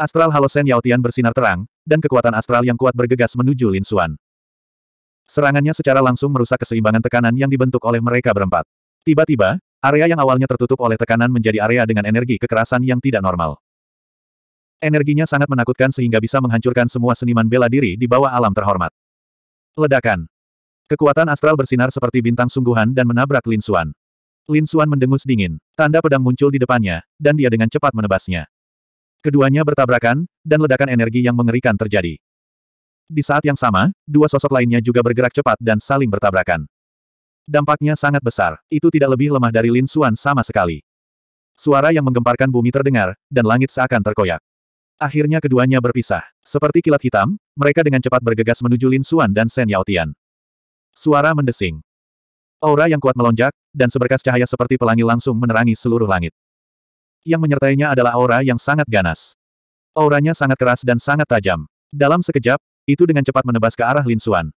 Astral Halo Sen Yaotian bersinar terang, dan kekuatan astral yang kuat bergegas menuju Lin Xuan. Serangannya secara langsung merusak keseimbangan tekanan yang dibentuk oleh mereka berempat. Tiba-tiba, area yang awalnya tertutup oleh tekanan menjadi area dengan energi kekerasan yang tidak normal. Energinya sangat menakutkan sehingga bisa menghancurkan semua seniman bela diri di bawah alam terhormat. Ledakan. Kekuatan astral bersinar seperti bintang sungguhan dan menabrak Lin Xuan. Lin Xuan mendengus dingin. Tanda pedang muncul di depannya, dan dia dengan cepat menebasnya. Keduanya bertabrakan, dan ledakan energi yang mengerikan terjadi. Di saat yang sama, dua sosok lainnya juga bergerak cepat dan saling bertabrakan. Dampaknya sangat besar, itu tidak lebih lemah dari Lin Xuan sama sekali. Suara yang menggemparkan bumi terdengar, dan langit seakan terkoyak. Akhirnya keduanya berpisah. Seperti kilat hitam, mereka dengan cepat bergegas menuju Lin Xuan dan Sen Yaotian. Suara mendesing. Aura yang kuat melonjak, dan seberkas cahaya seperti pelangi langsung menerangi seluruh langit. Yang menyertainya adalah aura yang sangat ganas. Auranya sangat keras dan sangat tajam. Dalam sekejap, itu dengan cepat menebas ke arah Lin Xuan.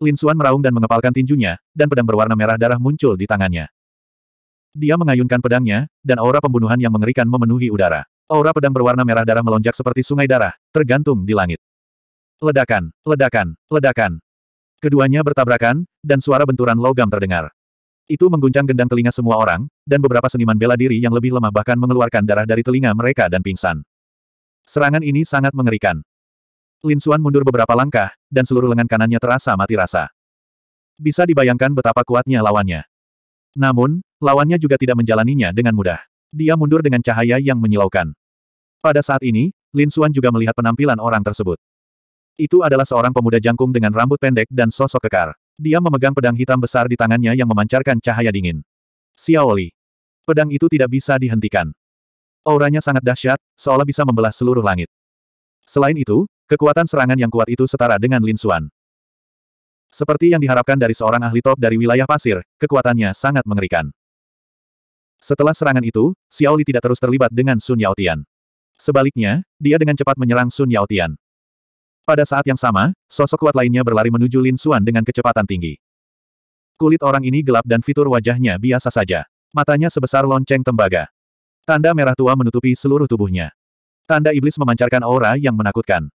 Lin Xuan meraung dan mengepalkan tinjunya, dan pedang berwarna merah darah muncul di tangannya. Dia mengayunkan pedangnya, dan aura pembunuhan yang mengerikan memenuhi udara. Aura pedang berwarna merah darah melonjak seperti sungai darah, tergantung di langit. Ledakan, ledakan, ledakan. Keduanya bertabrakan, dan suara benturan logam terdengar. Itu mengguncang gendang telinga semua orang, dan beberapa seniman bela diri yang lebih lemah bahkan mengeluarkan darah dari telinga mereka dan pingsan. Serangan ini sangat mengerikan. Lin Xuan mundur beberapa langkah, dan seluruh lengan kanannya terasa mati rasa. Bisa dibayangkan betapa kuatnya lawannya. Namun, lawannya juga tidak menjalaninya dengan mudah. Dia mundur dengan cahaya yang menyilaukan. Pada saat ini, Lin Xuan juga melihat penampilan orang tersebut. Itu adalah seorang pemuda jangkung dengan rambut pendek dan sosok kekar. Dia memegang pedang hitam besar di tangannya yang memancarkan cahaya dingin. Xiaoli. Pedang itu tidak bisa dihentikan. Auranya sangat dahsyat, seolah bisa membelah seluruh langit. Selain itu, kekuatan serangan yang kuat itu setara dengan Lin Xuan. Seperti yang diharapkan dari seorang ahli top dari wilayah pasir, kekuatannya sangat mengerikan. Setelah serangan itu, Xiao Li tidak terus terlibat dengan Sun Yaotian. Sebaliknya, dia dengan cepat menyerang Sun Yaotian. Pada saat yang sama, sosok kuat lainnya berlari menuju Lin Xuan dengan kecepatan tinggi. Kulit orang ini gelap dan fitur wajahnya biasa saja. Matanya sebesar lonceng tembaga. Tanda merah tua menutupi seluruh tubuhnya. Tanda iblis memancarkan aura yang menakutkan.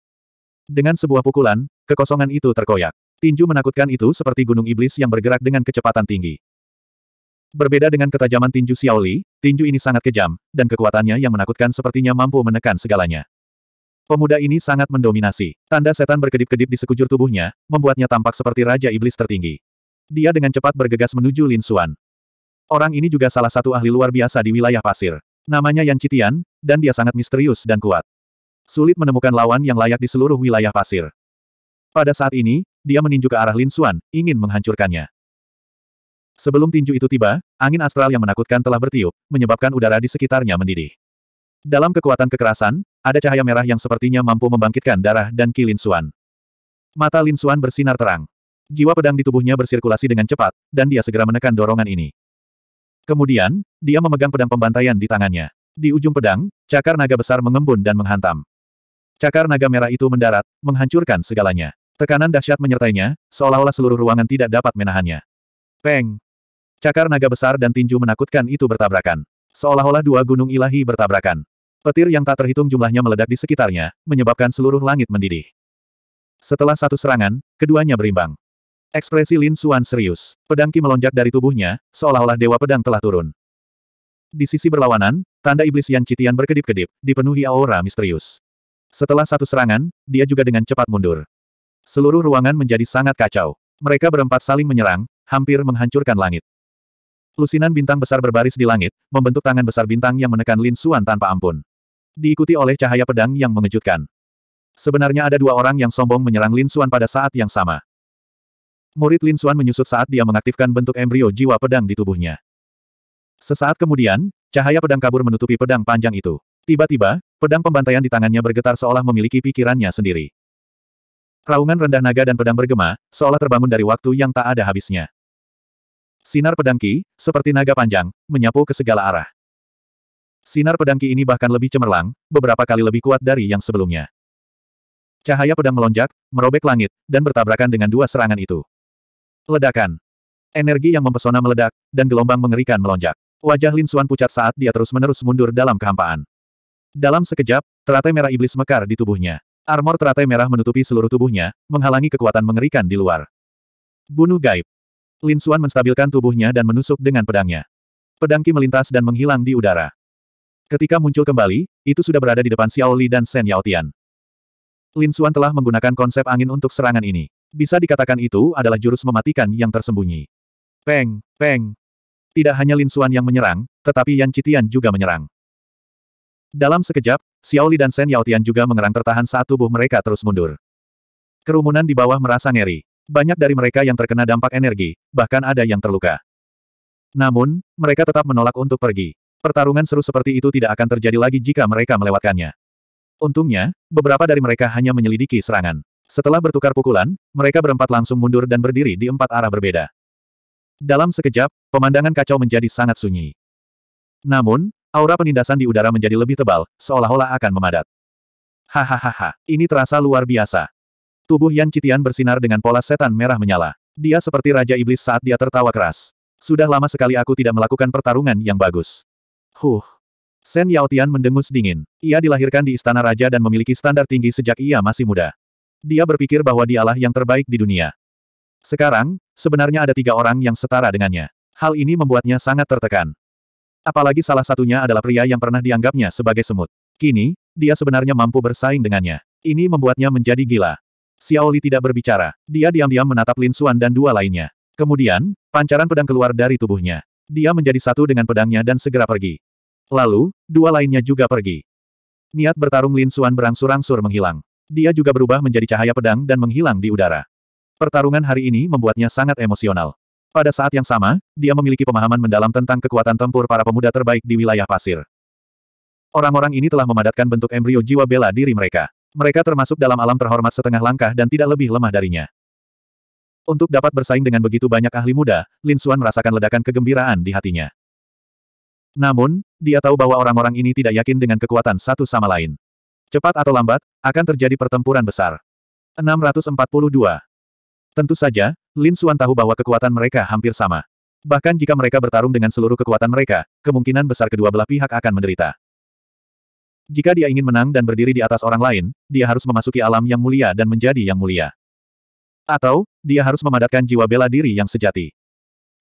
Dengan sebuah pukulan, kekosongan itu terkoyak. Tinju menakutkan itu seperti gunung iblis yang bergerak dengan kecepatan tinggi. Berbeda dengan ketajaman tinju Xiaoli, tinju ini sangat kejam, dan kekuatannya yang menakutkan sepertinya mampu menekan segalanya. Pemuda ini sangat mendominasi. Tanda setan berkedip-kedip di sekujur tubuhnya, membuatnya tampak seperti Raja Iblis tertinggi. Dia dengan cepat bergegas menuju Lin Xuan. Orang ini juga salah satu ahli luar biasa di wilayah pasir. Namanya Yan Citian, dan dia sangat misterius dan kuat. Sulit menemukan lawan yang layak di seluruh wilayah pasir. Pada saat ini, dia meninju ke arah Lin Xuan, ingin menghancurkannya. Sebelum tinju itu tiba, angin astral yang menakutkan telah bertiup, menyebabkan udara di sekitarnya mendidih. Dalam kekuatan kekerasan, ada cahaya merah yang sepertinya mampu membangkitkan darah dan ki Lin Xuan. Mata Lin Xuan bersinar terang. Jiwa pedang di tubuhnya bersirkulasi dengan cepat, dan dia segera menekan dorongan ini. Kemudian, dia memegang pedang pembantaian di tangannya. Di ujung pedang, cakar naga besar mengembun dan menghantam. Cakar naga merah itu mendarat, menghancurkan segalanya. Tekanan dahsyat menyertainya, seolah-olah seluruh ruangan tidak dapat menahannya. Peng! Cakar naga besar dan tinju menakutkan itu bertabrakan. Seolah-olah dua gunung ilahi bertabrakan. Petir yang tak terhitung jumlahnya meledak di sekitarnya, menyebabkan seluruh langit mendidih. Setelah satu serangan, keduanya berimbang. Ekspresi Lin Xuan serius. Pedang Qi melonjak dari tubuhnya, seolah-olah dewa pedang telah turun. Di sisi berlawanan, tanda iblis Yan Citian berkedip-kedip, dipenuhi aura misterius. Setelah satu serangan, dia juga dengan cepat mundur. Seluruh ruangan menjadi sangat kacau. Mereka berempat saling menyerang, hampir menghancurkan langit. Lusinan bintang besar berbaris di langit, membentuk tangan besar bintang yang menekan Lin Xuan tanpa ampun. Diikuti oleh cahaya pedang yang mengejutkan. Sebenarnya ada dua orang yang sombong menyerang Lin Xuan pada saat yang sama. Murid Lin Xuan menyusut saat dia mengaktifkan bentuk embrio jiwa pedang di tubuhnya. Sesaat kemudian, cahaya pedang kabur menutupi pedang panjang itu. Tiba-tiba, pedang pembantaian di tangannya bergetar seolah memiliki pikirannya sendiri. Raungan rendah naga dan pedang bergema, seolah terbangun dari waktu yang tak ada habisnya. Sinar pedang Ki, seperti naga panjang, menyapu ke segala arah. Sinar pedang Ki ini bahkan lebih cemerlang, beberapa kali lebih kuat dari yang sebelumnya. Cahaya pedang melonjak, merobek langit, dan bertabrakan dengan dua serangan itu. Ledakan. Energi yang mempesona meledak, dan gelombang mengerikan melonjak. Wajah Lin Xuan pucat saat dia terus-menerus mundur dalam kehampaan. Dalam sekejap, teratai merah iblis mekar di tubuhnya. Armor teratai merah menutupi seluruh tubuhnya, menghalangi kekuatan mengerikan di luar. Bunuh gaib. Lin Xuan menstabilkan tubuhnya dan menusuk dengan pedangnya. Pedang Qi melintas dan menghilang di udara. Ketika muncul kembali, itu sudah berada di depan Xiao Li dan Shen Yaotian. Lin Xuan telah menggunakan konsep angin untuk serangan ini. Bisa dikatakan itu adalah jurus mematikan yang tersembunyi. Peng, peng. Tidak hanya Lin Xuan yang menyerang, tetapi Yan Citian juga menyerang. Dalam sekejap, Xiao Li dan Shen Yaotian juga mengerang tertahan saat tubuh mereka terus mundur. Kerumunan di bawah merasa ngeri. Banyak dari mereka yang terkena dampak energi, bahkan ada yang terluka. Namun, mereka tetap menolak untuk pergi. Pertarungan seru seperti itu tidak akan terjadi lagi jika mereka melewatkannya. Untungnya, beberapa dari mereka hanya menyelidiki serangan. Setelah bertukar pukulan, mereka berempat langsung mundur dan berdiri di empat arah berbeda. Dalam sekejap, pemandangan kacau menjadi sangat sunyi. Namun, Aura penindasan di udara menjadi lebih tebal, seolah-olah akan memadat. Hahaha, ini terasa luar biasa. Tubuh Yan Citian bersinar dengan pola setan merah menyala. Dia seperti Raja Iblis saat dia tertawa keras. Sudah lama sekali aku tidak melakukan pertarungan yang bagus. Huh. Sen Yaotian mendengus dingin. Ia dilahirkan di Istana Raja dan memiliki standar tinggi sejak ia masih muda. Dia berpikir bahwa dialah yang terbaik di dunia. Sekarang, sebenarnya ada tiga orang yang setara dengannya. Hal ini membuatnya sangat tertekan. Apalagi salah satunya adalah pria yang pernah dianggapnya sebagai semut. Kini, dia sebenarnya mampu bersaing dengannya. Ini membuatnya menjadi gila. Xiao Li tidak berbicara. Dia diam-diam menatap Lin Xuan dan dua lainnya. Kemudian, pancaran pedang keluar dari tubuhnya. Dia menjadi satu dengan pedangnya dan segera pergi. Lalu, dua lainnya juga pergi. Niat bertarung Lin Xuan berangsur-angsur menghilang. Dia juga berubah menjadi cahaya pedang dan menghilang di udara. Pertarungan hari ini membuatnya sangat emosional. Pada saat yang sama, dia memiliki pemahaman mendalam tentang kekuatan tempur para pemuda terbaik di wilayah pasir. Orang-orang ini telah memadatkan bentuk embrio jiwa bela diri mereka. Mereka termasuk dalam alam terhormat setengah langkah dan tidak lebih lemah darinya. Untuk dapat bersaing dengan begitu banyak ahli muda, Lin Xuan merasakan ledakan kegembiraan di hatinya. Namun, dia tahu bahwa orang-orang ini tidak yakin dengan kekuatan satu sama lain. Cepat atau lambat, akan terjadi pertempuran besar. 642. Tentu saja, Lin Xuan tahu bahwa kekuatan mereka hampir sama. Bahkan jika mereka bertarung dengan seluruh kekuatan mereka, kemungkinan besar kedua belah pihak akan menderita. Jika dia ingin menang dan berdiri di atas orang lain, dia harus memasuki alam yang mulia dan menjadi yang mulia. Atau, dia harus memadatkan jiwa bela diri yang sejati.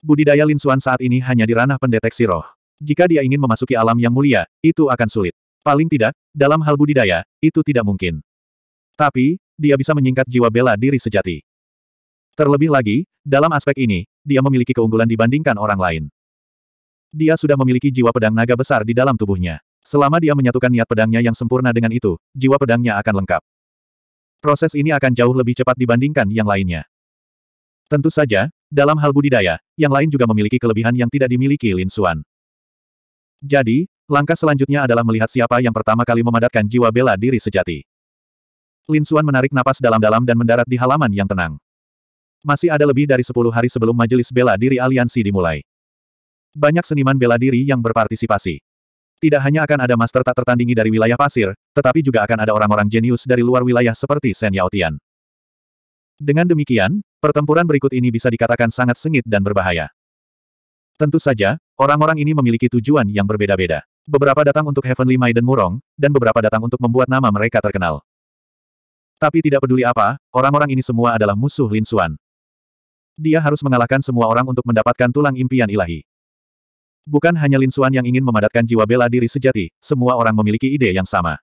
Budidaya Lin Xuan saat ini hanya di ranah pendeteksi roh. Jika dia ingin memasuki alam yang mulia, itu akan sulit. Paling tidak, dalam hal budidaya, itu tidak mungkin. Tapi, dia bisa menyingkat jiwa bela diri sejati. Terlebih lagi, dalam aspek ini, dia memiliki keunggulan dibandingkan orang lain. Dia sudah memiliki jiwa pedang naga besar di dalam tubuhnya. Selama dia menyatukan niat pedangnya yang sempurna dengan itu, jiwa pedangnya akan lengkap. Proses ini akan jauh lebih cepat dibandingkan yang lainnya. Tentu saja, dalam hal budidaya, yang lain juga memiliki kelebihan yang tidak dimiliki Lin Xuan. Jadi, langkah selanjutnya adalah melihat siapa yang pertama kali memadatkan jiwa bela diri sejati. Lin Xuan menarik napas dalam-dalam dan mendarat di halaman yang tenang. Masih ada lebih dari 10 hari sebelum majelis bela diri aliansi dimulai. Banyak seniman bela diri yang berpartisipasi. Tidak hanya akan ada master tak tertandingi dari wilayah pasir, tetapi juga akan ada orang-orang jenius dari luar wilayah seperti Shen Yaotian. Dengan demikian, pertempuran berikut ini bisa dikatakan sangat sengit dan berbahaya. Tentu saja, orang-orang ini memiliki tujuan yang berbeda-beda. Beberapa datang untuk Heavenly Maiden Murong, dan beberapa datang untuk membuat nama mereka terkenal. Tapi tidak peduli apa, orang-orang ini semua adalah musuh Lin Xuan. Dia harus mengalahkan semua orang untuk mendapatkan tulang impian ilahi. Bukan hanya Lin Xuan yang ingin memadatkan jiwa bela diri sejati, semua orang memiliki ide yang sama.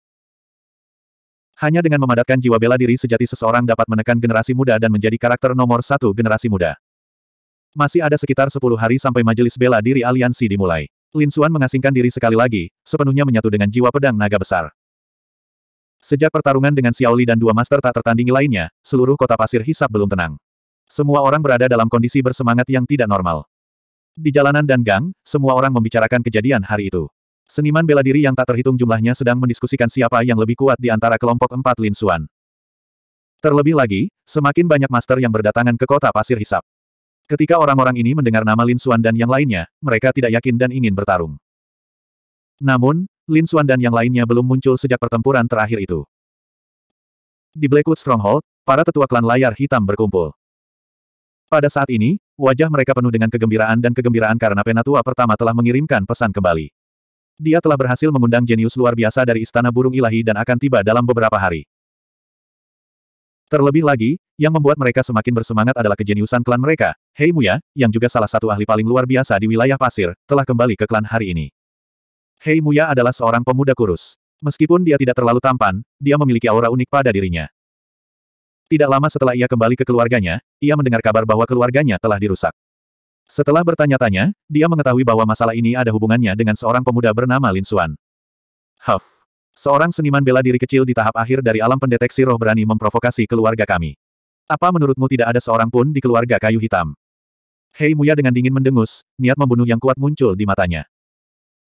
Hanya dengan memadatkan jiwa bela diri sejati seseorang dapat menekan generasi muda dan menjadi karakter nomor satu generasi muda. Masih ada sekitar 10 hari sampai majelis bela diri aliansi dimulai. Lin Xuan mengasingkan diri sekali lagi, sepenuhnya menyatu dengan jiwa pedang naga besar. Sejak pertarungan dengan Xiao Li dan dua master tak tertandingi lainnya, seluruh kota pasir hisap belum tenang. Semua orang berada dalam kondisi bersemangat yang tidak normal. Di jalanan dan gang, semua orang membicarakan kejadian hari itu. Seniman bela diri yang tak terhitung jumlahnya sedang mendiskusikan siapa yang lebih kuat di antara kelompok empat Lin Xuan. Terlebih lagi, semakin banyak master yang berdatangan ke kota pasir hisap. Ketika orang-orang ini mendengar nama Lin Xuan dan yang lainnya, mereka tidak yakin dan ingin bertarung. Namun, Lin Xuan dan yang lainnya belum muncul sejak pertempuran terakhir itu. Di Blackwood Stronghold, para tetua klan layar hitam berkumpul. Pada saat ini, wajah mereka penuh dengan kegembiraan dan kegembiraan karena penatua pertama telah mengirimkan pesan kembali. Dia telah berhasil mengundang jenius luar biasa dari Istana Burung Ilahi dan akan tiba dalam beberapa hari. Terlebih lagi, yang membuat mereka semakin bersemangat adalah kejeniusan klan mereka. Hei Muya, yang juga salah satu ahli paling luar biasa di wilayah pasir, telah kembali ke klan hari ini. Hei Muya adalah seorang pemuda kurus. Meskipun dia tidak terlalu tampan, dia memiliki aura unik pada dirinya. Tidak lama setelah ia kembali ke keluarganya, ia mendengar kabar bahwa keluarganya telah dirusak. Setelah bertanya-tanya, dia mengetahui bahwa masalah ini ada hubungannya dengan seorang pemuda bernama Lin Xuan. Huff. Seorang seniman bela diri kecil di tahap akhir dari alam pendeteksi roh berani memprovokasi keluarga kami. Apa menurutmu tidak ada seorang pun di keluarga kayu hitam? Hei Muya dengan dingin mendengus, niat membunuh yang kuat muncul di matanya.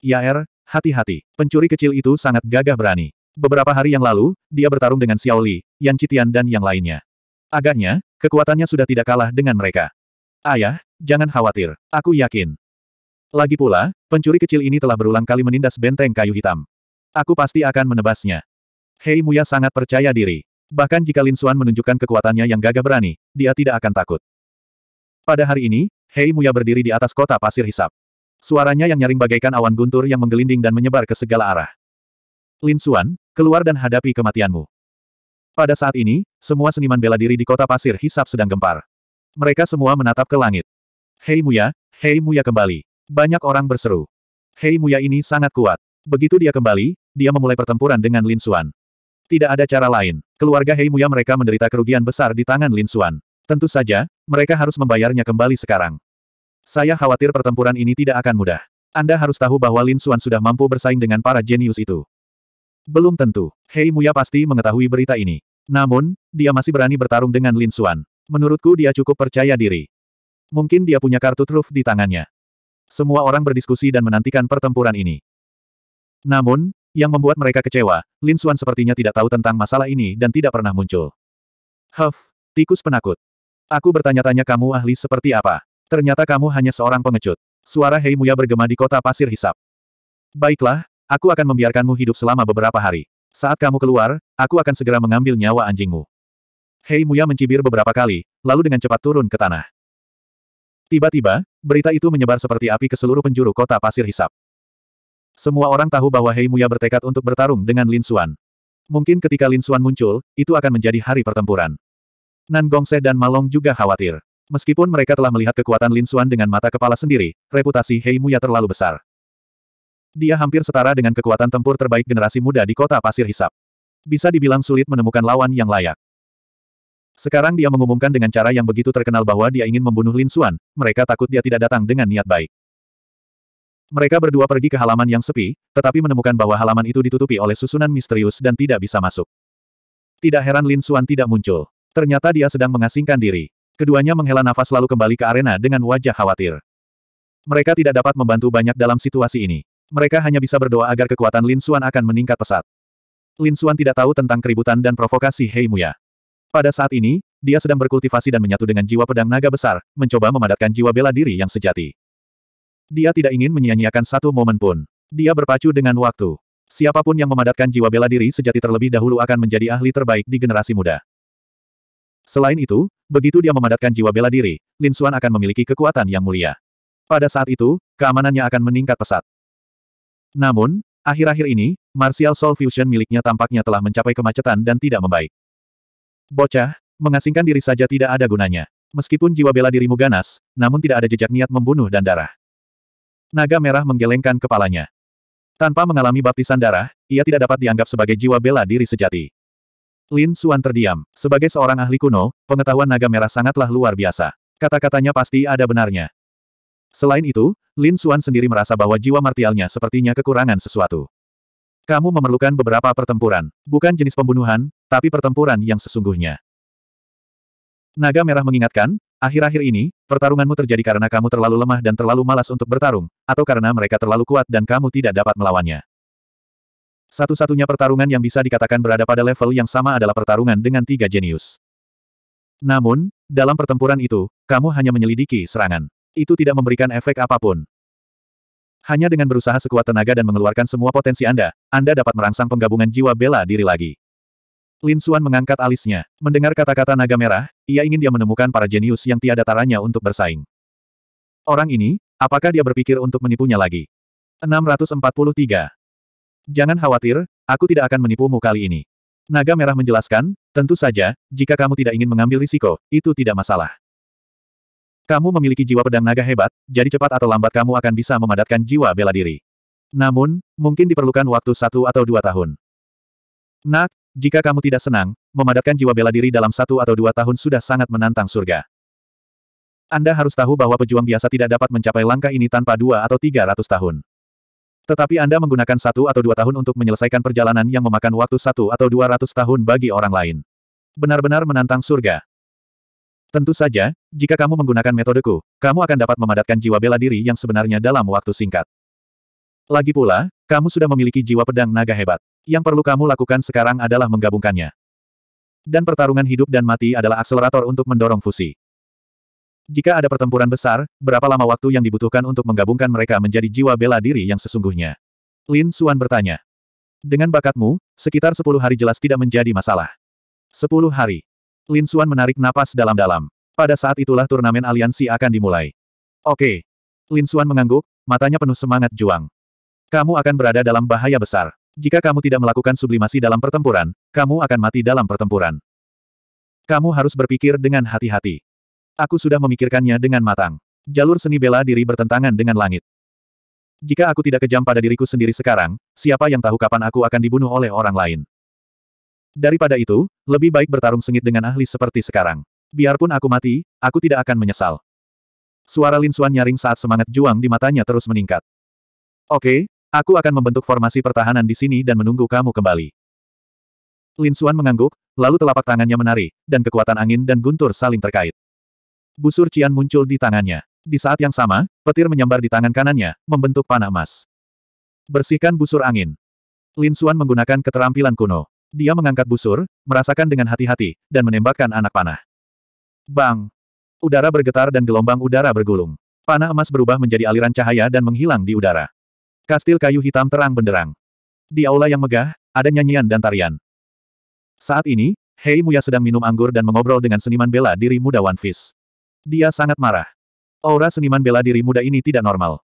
Yaer, hati-hati, pencuri kecil itu sangat gagah berani. Beberapa hari yang lalu, dia bertarung dengan Xiao Li, Yan Citian dan yang lainnya. Agaknya, kekuatannya sudah tidak kalah dengan mereka. Ayah, jangan khawatir, aku yakin. Lagi pula, pencuri kecil ini telah berulang kali menindas benteng kayu hitam. Aku pasti akan menebasnya. Hei Muya sangat percaya diri. Bahkan jika Lin Xuan menunjukkan kekuatannya yang gagah berani, dia tidak akan takut. Pada hari ini, Hei Muya berdiri di atas kota pasir hisap. Suaranya yang nyaring bagaikan awan guntur yang menggelinding dan menyebar ke segala arah. Lin Xuan, keluar dan hadapi kematianmu. Pada saat ini, semua seniman bela diri di kota pasir hisap sedang gempar. Mereka semua menatap ke langit. Hei Muya, Hei Muya kembali. Banyak orang berseru. Hei Muya ini sangat kuat. Begitu dia kembali, dia memulai pertempuran dengan Lin Xuan. Tidak ada cara lain. Keluarga Hei Muya mereka menderita kerugian besar di tangan Lin Xuan. Tentu saja, mereka harus membayarnya kembali sekarang. Saya khawatir pertempuran ini tidak akan mudah. Anda harus tahu bahwa Lin Xuan sudah mampu bersaing dengan para jenius itu. Belum tentu. Hei Muya pasti mengetahui berita ini. Namun, dia masih berani bertarung dengan Lin Xuan. Menurutku dia cukup percaya diri. Mungkin dia punya kartu truf di tangannya. Semua orang berdiskusi dan menantikan pertempuran ini. Namun, yang membuat mereka kecewa, Lin Xuan sepertinya tidak tahu tentang masalah ini dan tidak pernah muncul. Huff, tikus penakut. Aku bertanya-tanya kamu ahli seperti apa. Ternyata kamu hanya seorang pengecut. Suara Hei Muya bergema di kota pasir hisap. Baiklah, aku akan membiarkanmu hidup selama beberapa hari. Saat kamu keluar, aku akan segera mengambil nyawa anjingmu. Hei Muya mencibir beberapa kali, lalu dengan cepat turun ke tanah. Tiba-tiba, berita itu menyebar seperti api ke seluruh penjuru kota pasir hisap. Semua orang tahu bahwa Hei Muya bertekad untuk bertarung dengan Lin Xuan. Mungkin ketika Lin Xuan muncul, itu akan menjadi hari pertempuran. Nan Gongse dan Malong juga khawatir. Meskipun mereka telah melihat kekuatan Lin Xuan dengan mata kepala sendiri, reputasi Hei Muya terlalu besar. Dia hampir setara dengan kekuatan tempur terbaik generasi muda di kota pasir hisap. Bisa dibilang sulit menemukan lawan yang layak. Sekarang dia mengumumkan dengan cara yang begitu terkenal bahwa dia ingin membunuh Lin Xuan, mereka takut dia tidak datang dengan niat baik. Mereka berdua pergi ke halaman yang sepi, tetapi menemukan bahwa halaman itu ditutupi oleh susunan misterius dan tidak bisa masuk. Tidak heran Lin Xuan tidak muncul. Ternyata dia sedang mengasingkan diri. Keduanya menghela nafas lalu kembali ke arena dengan wajah khawatir. Mereka tidak dapat membantu banyak dalam situasi ini. Mereka hanya bisa berdoa agar kekuatan Lin Xuan akan meningkat pesat. Lin Xuan tidak tahu tentang keributan dan provokasi Hei Muya. Pada saat ini, dia sedang berkultivasi dan menyatu dengan jiwa pedang naga besar, mencoba memadatkan jiwa bela diri yang sejati. Dia tidak ingin menyia-nyiakan satu momen pun. Dia berpacu dengan waktu. Siapa pun yang memadatkan jiwa bela diri sejati terlebih dahulu akan menjadi ahli terbaik di generasi muda. Selain itu, begitu dia memadatkan jiwa bela diri, Lin Xuan akan memiliki kekuatan yang mulia. Pada saat itu, keamanannya akan meningkat pesat. Namun, akhir-akhir ini, Martial Soul Fusion miliknya tampaknya telah mencapai kemacetan dan tidak membaik. Bocah, mengasingkan diri saja tidak ada gunanya. Meskipun jiwa bela dirimu ganas, namun tidak ada jejak niat membunuh dan darah. Naga merah menggelengkan kepalanya. Tanpa mengalami baptisan darah, ia tidak dapat dianggap sebagai jiwa bela diri sejati. Lin Xuan terdiam. Sebagai seorang ahli kuno, pengetahuan naga merah sangatlah luar biasa. Kata-katanya pasti ada benarnya. Selain itu, Lin Xuan sendiri merasa bahwa jiwa martialnya sepertinya kekurangan sesuatu. Kamu memerlukan beberapa pertempuran, bukan jenis pembunuhan, tapi pertempuran yang sesungguhnya. Naga merah mengingatkan, Akhir-akhir ini, pertarunganmu terjadi karena kamu terlalu lemah dan terlalu malas untuk bertarung, atau karena mereka terlalu kuat dan kamu tidak dapat melawannya. Satu-satunya pertarungan yang bisa dikatakan berada pada level yang sama adalah pertarungan dengan tiga jenius. Namun, dalam pertempuran itu, kamu hanya menyelidiki serangan. Itu tidak memberikan efek apa pun. Hanya dengan berusaha sekuat tenaga dan mengeluarkan semua potensi Anda, Anda dapat merangsang penggabungan jiwa bela diri lagi. Lin Xuan mengangkat alisnya. Mendengar kata-kata naga merah, ia ingin dia menemukan para jenius yang tiada taranya untuk bersaing. Orang ini, apakah dia berpikir untuk menipunya lagi? 643. Jangan khawatir, aku tidak akan menipumu kali ini. Naga Merah menjelaskan, tentu saja, jika kamu tidak ingin mengambil risiko, itu tidak masalah. Kamu memiliki jiwa pedang naga hebat, jadi cepat atau lambat kamu akan bisa memadatkan jiwa bela diri. Namun, mungkin diperlukan waktu satu atau dua tahun. Nak, jika kamu tidak senang, memadatkan jiwa bela diri dalam satu atau dua tahun sudah sangat menantang surga. Anda harus tahu bahwa pejuang biasa tidak dapat mencapai langkah ini tanpa dua atau tiga ratus tahun. Tetapi Anda menggunakan satu atau dua tahun untuk menyelesaikan perjalanan yang memakan waktu satu atau dua ratus tahun bagi orang lain. Benar-benar menantang surga. Tentu saja, jika kamu menggunakan metodeku, kamu akan dapat memadatkan jiwa bela diri yang sebenarnya dalam waktu singkat. Lagi pula, kamu sudah memiliki jiwa pedang naga hebat. Yang perlu kamu lakukan sekarang adalah menggabungkannya. Dan pertarungan hidup dan mati adalah akselerator untuk mendorong fusi. Jika ada pertempuran besar, berapa lama waktu yang dibutuhkan untuk menggabungkan mereka menjadi jiwa bela diri yang sesungguhnya? Lin Xuan bertanya. Dengan bakatmu, sekitar sepuluh hari jelas tidak menjadi masalah. Sepuluh hari. Lin Xuan menarik napas dalam-dalam. Pada saat itulah turnamen aliansi akan dimulai. Oke. Lin Xuan mengangguk, matanya penuh semangat juang. Kamu akan berada dalam bahaya besar. Jika kamu tidak melakukan sublimasi dalam pertempuran, kamu akan mati dalam pertempuran. Kamu harus berpikir dengan hati-hati. Aku sudah memikirkannya dengan matang. Jalur seni bela diri bertentangan dengan langit. Jika aku tidak kejam pada diriku sendiri sekarang, siapa yang tahu kapan aku akan dibunuh oleh orang lain? Daripada itu, lebih baik bertarung sengit dengan ahli seperti sekarang. Biarpun aku mati, aku tidak akan menyesal. Suara Lin Xuan nyaring saat semangat juang di matanya terus meningkat. Oke, aku akan membentuk formasi pertahanan di sini dan menunggu kamu kembali. Lin Xuan mengangguk, lalu telapak tangannya menari, dan kekuatan angin dan guntur saling terkait. Busur Cian muncul di tangannya. Di saat yang sama, petir menyambar di tangan kanannya, membentuk panah emas. Bersihkan busur angin. Lin Xuan menggunakan keterampilan kuno. Dia mengangkat busur, merasakan dengan hati-hati, dan menembakkan anak panah. Bang! Udara bergetar dan gelombang udara bergulung. Panah emas berubah menjadi aliran cahaya dan menghilang di udara. Kastil kayu hitam terang benderang. Di aula yang megah, ada nyanyian dan tarian. Saat ini, Hei Muya sedang minum anggur dan mengobrol dengan seniman bela diri muda One Piece. Dia sangat marah. Aura seniman bela diri muda ini tidak normal.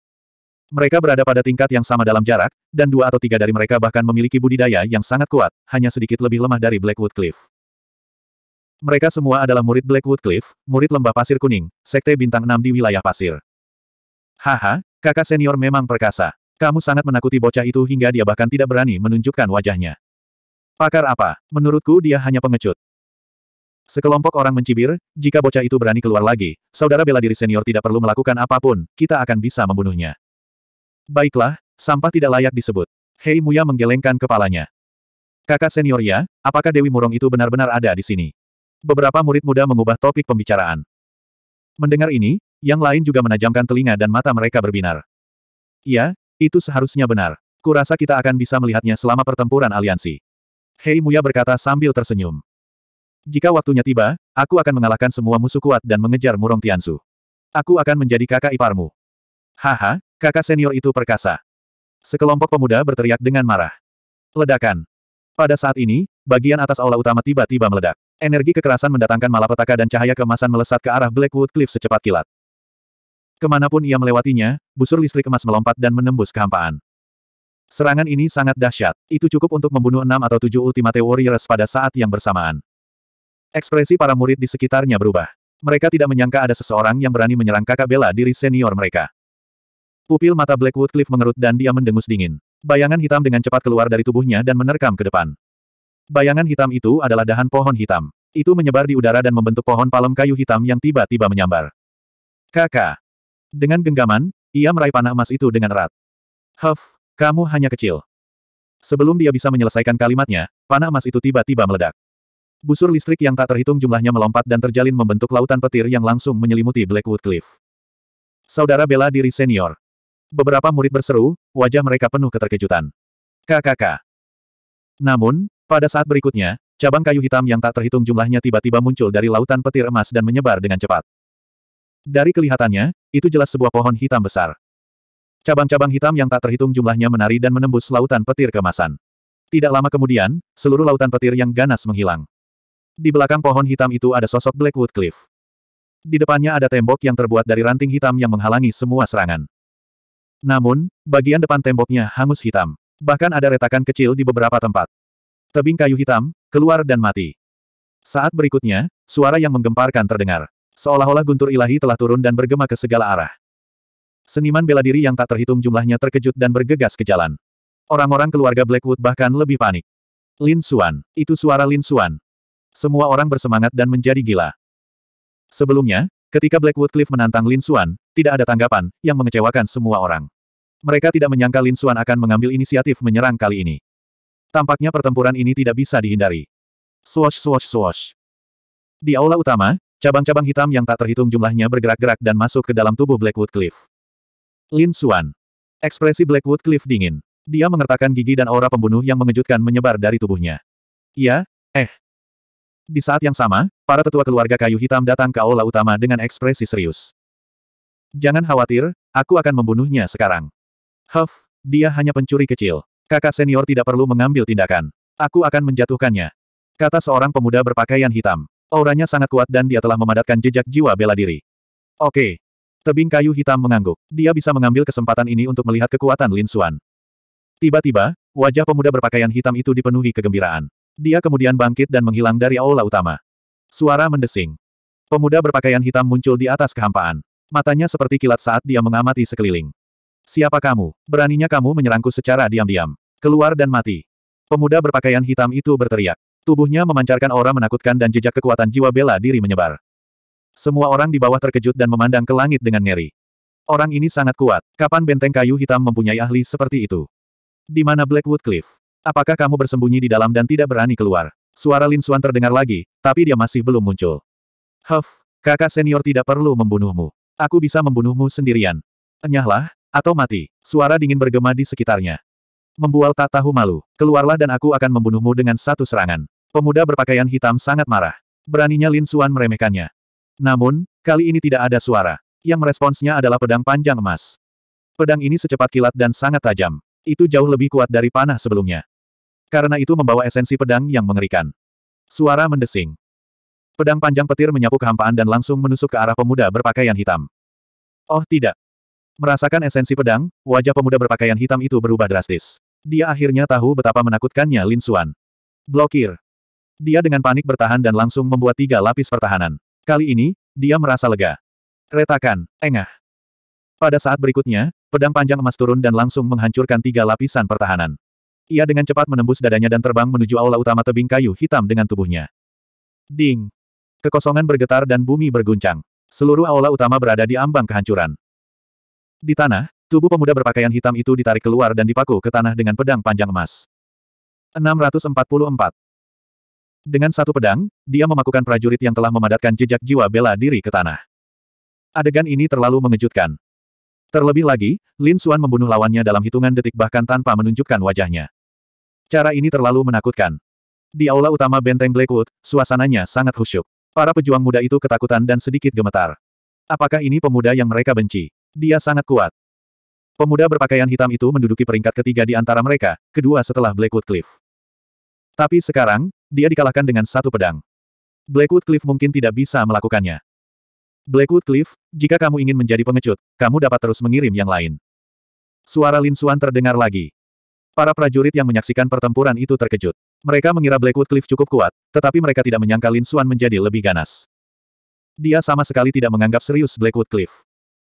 Mereka berada pada tingkat yang sama dalam jarak, dan dua atau tiga dari mereka bahkan memiliki budidaya yang sangat kuat, hanya sedikit lebih lemah dari Blackwood Cliff. Mereka semua adalah murid Blackwood Cliff, murid lembah pasir kuning, sekte bintang enam di wilayah pasir. Haha, kakak senior memang perkasa. Kamu sangat menakuti bocah itu hingga dia bahkan tidak berani menunjukkan wajahnya. Pakar apa? Menurutku dia hanya pengecut. Sekelompok orang mencibir, jika bocah itu berani keluar lagi, saudara bela diri senior tidak perlu melakukan apa pun, kita akan bisa membunuhnya. Baiklah, sampah tidak layak disebut. Hei Muya menggelengkan kepalanya. Kakak senior ya, apakah Dewi Murong itu benar-benar ada di sini? Beberapa murid muda mengubah topik pembicaraan. Mendengar ini, yang lain juga menajamkan telinga dan mata mereka berbinar. Ya, itu seharusnya benar. Kurasa kita akan bisa melihatnya selama pertempuran aliansi. Hei Muya berkata sambil tersenyum. Jika waktunya tiba, aku akan mengalahkan semua musuh kuat dan mengejar Murong Tiansu. Aku akan menjadi kakak iparmu. Haha, kakak senior itu perkasa. Sekelompok pemuda berteriak dengan marah. Ledakan. Pada saat ini, bagian atas aula utama tiba-tiba meledak. Energi kekerasan mendatangkan malapetaka dan cahaya keemasan melesat ke arah Blackwood Cliff secepat kilat. Ke mana pun ia melewatinya, busur listrik emas melompat dan menembus kehampaan. Serangan ini sangat dahsyat. Itu cukup untuk membunuh enam atau tujuh Ultimate Warriors pada saat yang bersamaan. Ekspresi para murid di sekitarnya berubah. Mereka tidak menyangka ada seseorang yang berani menyerang kakak bela diri senior mereka. Pupil mata Blackwood Cliff mengerut dan dia mendengus dingin. Bayangan hitam dengan cepat keluar dari tubuhnya dan menerkam ke depan. Bayangan hitam itu adalah dahan pohon hitam. Itu menyebar di udara dan membentuk pohon palem kayu hitam yang tiba-tiba menyambar. Kakak. Dengan genggaman, ia meraih panah emas itu dengan erat. Huff, kamu hanya kecil. Sebelum dia bisa menyelesaikan kalimatnya, panah emas itu tiba-tiba meledak. Busur listrik yang tak terhitung jumlahnya melompat dan terjalin membentuk lautan petir yang langsung menyelimuti Blackwood Cliff. Saudara bela diri senior. Beberapa murid berseru, wajah mereka penuh keterkejutan. KKK. Namun, pada saat berikutnya, cabang kayu hitam yang tak terhitung jumlahnya tiba-tiba muncul dari lautan petir emas dan menyebar dengan cepat. Dari kelihatannya, itu jelas sebuah pohon hitam besar. Cabang-cabang hitam yang tak terhitung jumlahnya menari dan menembus lautan petir kemasan. Tidak lama kemudian, seluruh lautan petir yang ganas menghilang. Di belakang pohon hitam itu ada sosok Blackwood Cliff. Di depannya ada tembok yang terbuat dari ranting hitam yang menghalangi semua serangan. Namun, bagian depan temboknya hangus hitam. Bahkan ada retakan kecil di beberapa tempat. Tebing kayu hitam, keluar dan mati. Saat berikutnya, suara yang menggemparkan terdengar. Seolah-olah guntur ilahi telah turun dan bergema ke segala arah. Seniman bela diri yang tak terhitung jumlahnya terkejut dan bergegas ke jalan. Orang-orang keluarga Blackwood bahkan lebih panik. Lin Xuan, itu suara Lin Xuan. Semua orang bersemangat dan menjadi gila. Sebelumnya, ketika Blackwood Cliff menantang Lin Xuan, tidak ada tanggapan, yang mengecewakan semua orang. Mereka tidak menyangka Lin Xuan akan mengambil inisiatif menyerang kali ini. Tampaknya pertempuran ini tidak bisa dihindari. Swosh swosh swosh. Di aula utama, cabang-cabang hitam yang tak terhitung jumlahnya bergerak-gerak dan masuk ke dalam tubuh Blackwood Cliff. Lin Xuan. Ekspresi Blackwood Cliff dingin. Dia mengertakkan gigi dan aura pembunuh yang mengejutkan menyebar dari tubuhnya. Iya, eh. Di saat yang sama, para tetua keluarga kayu hitam datang ke aula utama dengan ekspresi serius. Jangan khawatir, aku akan membunuhnya sekarang. Huff, dia hanya pencuri kecil. Kakak senior tidak perlu mengambil tindakan. Aku akan menjatuhkannya. Kata seorang pemuda berpakaian hitam. Auranya sangat kuat dan dia telah memadatkan jejak jiwa bela diri. Oke. Tebing kayu hitam mengangguk. Dia bisa mengambil kesempatan ini untuk melihat kekuatan Lin Xuan. Tiba-tiba, wajah pemuda berpakaian hitam itu dipenuhi kegembiraan. Dia kemudian bangkit dan menghilang dari aula utama. Suara mendesing. Pemuda berpakaian hitam muncul di atas kehampaan. Matanya seperti kilat saat dia mengamati sekeliling. Siapa kamu? Beraninya kamu menyerangku secara diam-diam. Keluar dan mati. Pemuda berpakaian hitam itu berteriak. Tubuhnya memancarkan aura menakutkan dan jejak kekuatan jiwa bela diri menyebar. Semua orang di bawah terkejut dan memandang ke langit dengan ngeri. Orang ini sangat kuat. Kapan benteng kayu hitam mempunyai ahli seperti itu? Di mana Blackwood Cliff? Apakah kamu bersembunyi di dalam dan tidak berani keluar? Suara Lin Xuan terdengar lagi, tapi dia masih belum muncul. Huff, kakak senior tidak perlu membunuhmu. Aku bisa membunuhmu sendirian. Enyahlah, atau mati. Suara dingin bergema di sekitarnya. Membual tak tahu malu. Keluarlah dan aku akan membunuhmu dengan satu serangan. Pemuda berpakaian hitam sangat marah. Beraninya Lin Xuan meremehkannya. Namun, kali ini tidak ada suara. Yang meresponsnya adalah pedang panjang emas. Pedang ini secepat kilat dan sangat tajam. Itu jauh lebih kuat dari panah sebelumnya. Karena itu membawa esensi pedang yang mengerikan. Suara mendesing. Pedang panjang petir menyapu kehampaan dan langsung menusuk ke arah pemuda berpakaian hitam. Oh tidak. Merasakan esensi pedang, wajah pemuda berpakaian hitam itu berubah drastis. Dia akhirnya tahu betapa menakutkannya Lin Xuan. Blokir. Dia dengan panik bertahan dan langsung membuat tiga lapis pertahanan. Kali ini, dia merasa lega. Retakan, engah. Pada saat berikutnya, pedang panjang emas turun dan langsung menghancurkan tiga lapisan pertahanan. Ia dengan cepat menembus dadanya dan terbang menuju aula utama tebing kayu hitam dengan tubuhnya. Ding! Kekosongan bergetar dan bumi berguncang. Seluruh aula utama berada di ambang kehancuran. Di tanah, tubuh pemuda berpakaian hitam itu ditarik keluar dan dipaku ke tanah dengan pedang panjang emas. 644. Dengan satu pedang, dia memakukan prajurit yang telah memadatkan jejak jiwa bela diri ke tanah. Adegan ini terlalu mengejutkan. Terlebih lagi, Lin Xuan membunuh lawannya dalam hitungan detik bahkan tanpa menunjukkan wajahnya. Cara ini terlalu menakutkan. Di aula utama benteng Blackwood, suasananya sangat khusyuk. Para pejuang muda itu ketakutan dan sedikit gemetar. Apakah ini pemuda yang mereka benci? Dia sangat kuat. Pemuda berpakaian hitam itu menduduki peringkat ketiga di antara mereka, kedua setelah Blackwood Cliff. Tapi sekarang, dia dikalahkan dengan satu pedang. Blackwood Cliff mungkin tidak bisa melakukannya. Blackwood Cliff, jika kamu ingin menjadi pengecut, kamu dapat terus mengirim yang lain. Suara Lin Xuan terdengar lagi. Para prajurit yang menyaksikan pertempuran itu terkejut. Mereka mengira Blackwood Cliff cukup kuat, tetapi mereka tidak menyangka Lin Xuan menjadi lebih ganas. Dia sama sekali tidak menganggap serius Blackwood Cliff.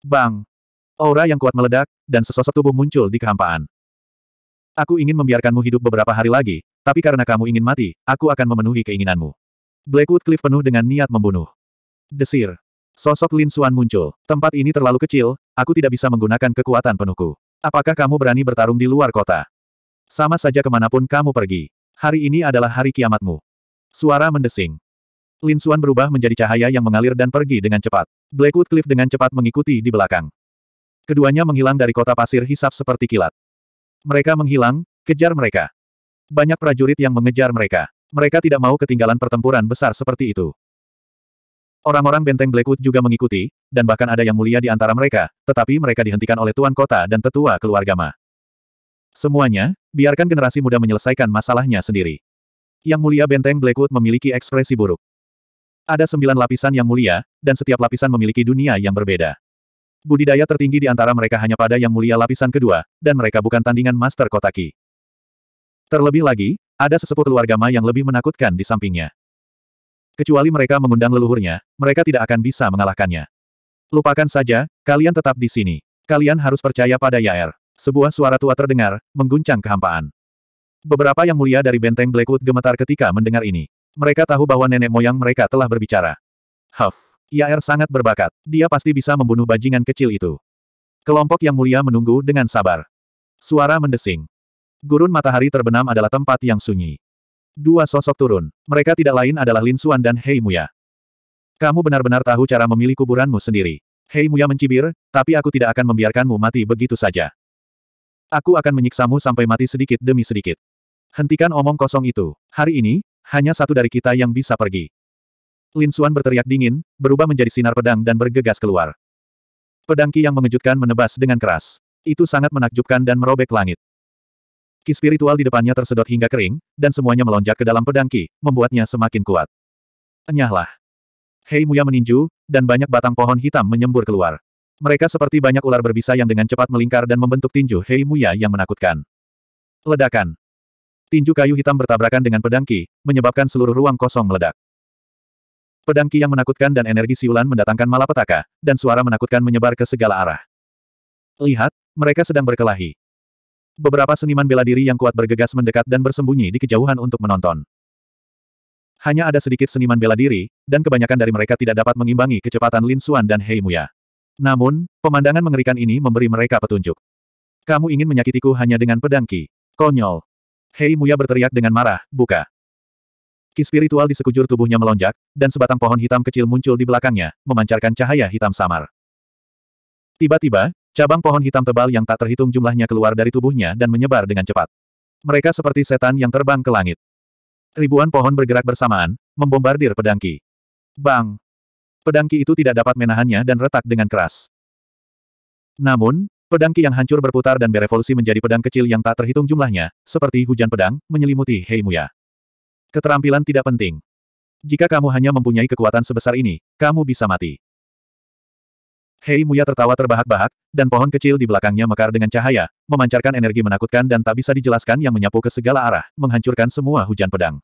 Bang! Aura yang kuat meledak, dan sesosok tubuh muncul di kehampaan. Aku ingin membiarkanmu hidup beberapa hari lagi, tapi karena kamu ingin mati, aku akan memenuhi keinginanmu. Blackwood Cliff penuh dengan niat membunuh. Desir. Sosok Lin Xuan muncul. Tempat ini terlalu kecil, aku tidak bisa menggunakan kekuatan penuhku. Apakah kamu berani bertarung di luar kota? Sama saja ke mana pun kamu pergi. Hari ini adalah hari kiamatmu. Suara mendesing. Lin Xuan berubah menjadi cahaya yang mengalir dan pergi dengan cepat. Blackwood Cliff dengan cepat mengikuti di belakang. Keduanya menghilang dari kota pasir hisap seperti kilat. Mereka menghilang, kejar mereka. Banyak prajurit yang mengejar mereka. Mereka tidak mau ketinggalan pertempuran besar seperti itu. Orang-orang benteng Blackwood juga mengikuti, dan bahkan ada yang mulia di antara mereka, tetapi mereka dihentikan oleh tuan kota dan tetua keluarga Ma. Semuanya, biarkan generasi muda menyelesaikan masalahnya sendiri. Yang mulia benteng Blackwood memiliki ekspresi buruk. Ada sembilan lapisan yang mulia, dan setiap lapisan memiliki dunia yang berbeda. Budidaya tertinggi di antara mereka hanya pada yang mulia lapisan kedua, dan mereka bukan tandingan Master Kotaki. Terlebih lagi, ada sesepuh keluarga Ma yang lebih menakutkan di sampingnya. Kecuali mereka mengundang leluhurnya, mereka tidak akan bisa mengalahkannya. Lupakan saja, kalian tetap di sini. Kalian harus percaya pada Yaer. Sebuah suara tua terdengar, mengguncang kehampaan. Beberapa yang mulia dari benteng Blackwood gemetar ketika mendengar ini. Mereka tahu bahwa nenek moyang mereka telah berbicara. Huff. Yaer sangat berbakat. Dia pasti bisa membunuh bajingan kecil itu. Kelompok yang mulia menunggu dengan sabar. Suara mendesing. Gurun matahari terbenam adalah tempat yang sunyi. Dua sosok turun. Mereka tidak lain adalah Lin Xuan dan Hei Muya. Kamu benar-benar tahu cara memilih kuburanmu sendiri. Hei Muya mencibir, tapi aku tidak akan membiarkanmu mati begitu saja. Aku akan menyiksamu sampai mati sedikit demi sedikit. Hentikan omong kosong itu. Hari ini, hanya satu dari kita yang bisa pergi. Lin Xuan berteriak dingin, berubah menjadi sinar pedang dan bergegas keluar. Pedang Ki yang mengejutkan menebas dengan keras. Itu sangat menakjubkan dan merobek langit. Ki spiritual di depannya tersedot hingga kering, dan semuanya melonjak ke dalam pedang Ki, membuatnya semakin kuat. Enyahlah. Hei Muya meninju, dan banyak batang pohon hitam menyembur keluar. Mereka seperti banyak ular berbisa yang dengan cepat melingkar dan membentuk tinju Hei Muya yang menakutkan. Ledakan. Tinju kayu hitam bertabrakan dengan pedang Ki, menyebabkan seluruh ruang kosong meledak. Pedang Ki yang menakutkan dan energi siulan mendatangkan malapetaka, dan suara menakutkan menyebar ke segala arah. Lihat, mereka sedang berkelahi. Beberapa seniman bela diri yang kuat bergegas mendekat dan bersembunyi di kejauhan untuk menonton. Hanya ada sedikit seniman bela diri, dan kebanyakan dari mereka tidak dapat mengimbangi kecepatan Lin Xuan dan Hei Muya. Namun, pemandangan mengerikan ini memberi mereka petunjuk. Kamu ingin menyakitiku hanya dengan pedang Ki. Konyol. Hei Muya berteriak dengan marah, buka. Ki spiritual di sekujur tubuhnya melonjak, dan sebatang pohon hitam kecil muncul di belakangnya, memancarkan cahaya hitam samar. Tiba-tiba, cabang pohon hitam tebal yang tak terhitung jumlahnya keluar dari tubuhnya dan menyebar dengan cepat. Mereka seperti setan yang terbang ke langit. Ribuan pohon bergerak bersamaan, membombardir pedang Ki. Bang! Pedang Ki itu tidak dapat menahannya dan retak dengan keras. Namun, pedang Ki yang hancur berputar dan berevolusi menjadi pedang kecil yang tak terhitung jumlahnya, seperti hujan pedang, menyelimuti Hei Muya. Keterampilan tidak penting. Jika kamu hanya mempunyai kekuatan sebesar ini, kamu bisa mati. Hei Muya tertawa terbahak-bahak, dan pohon kecil di belakangnya mekar dengan cahaya, memancarkan energi menakutkan dan tak bisa dijelaskan yang menyapu ke segala arah, menghancurkan semua hujan pedang.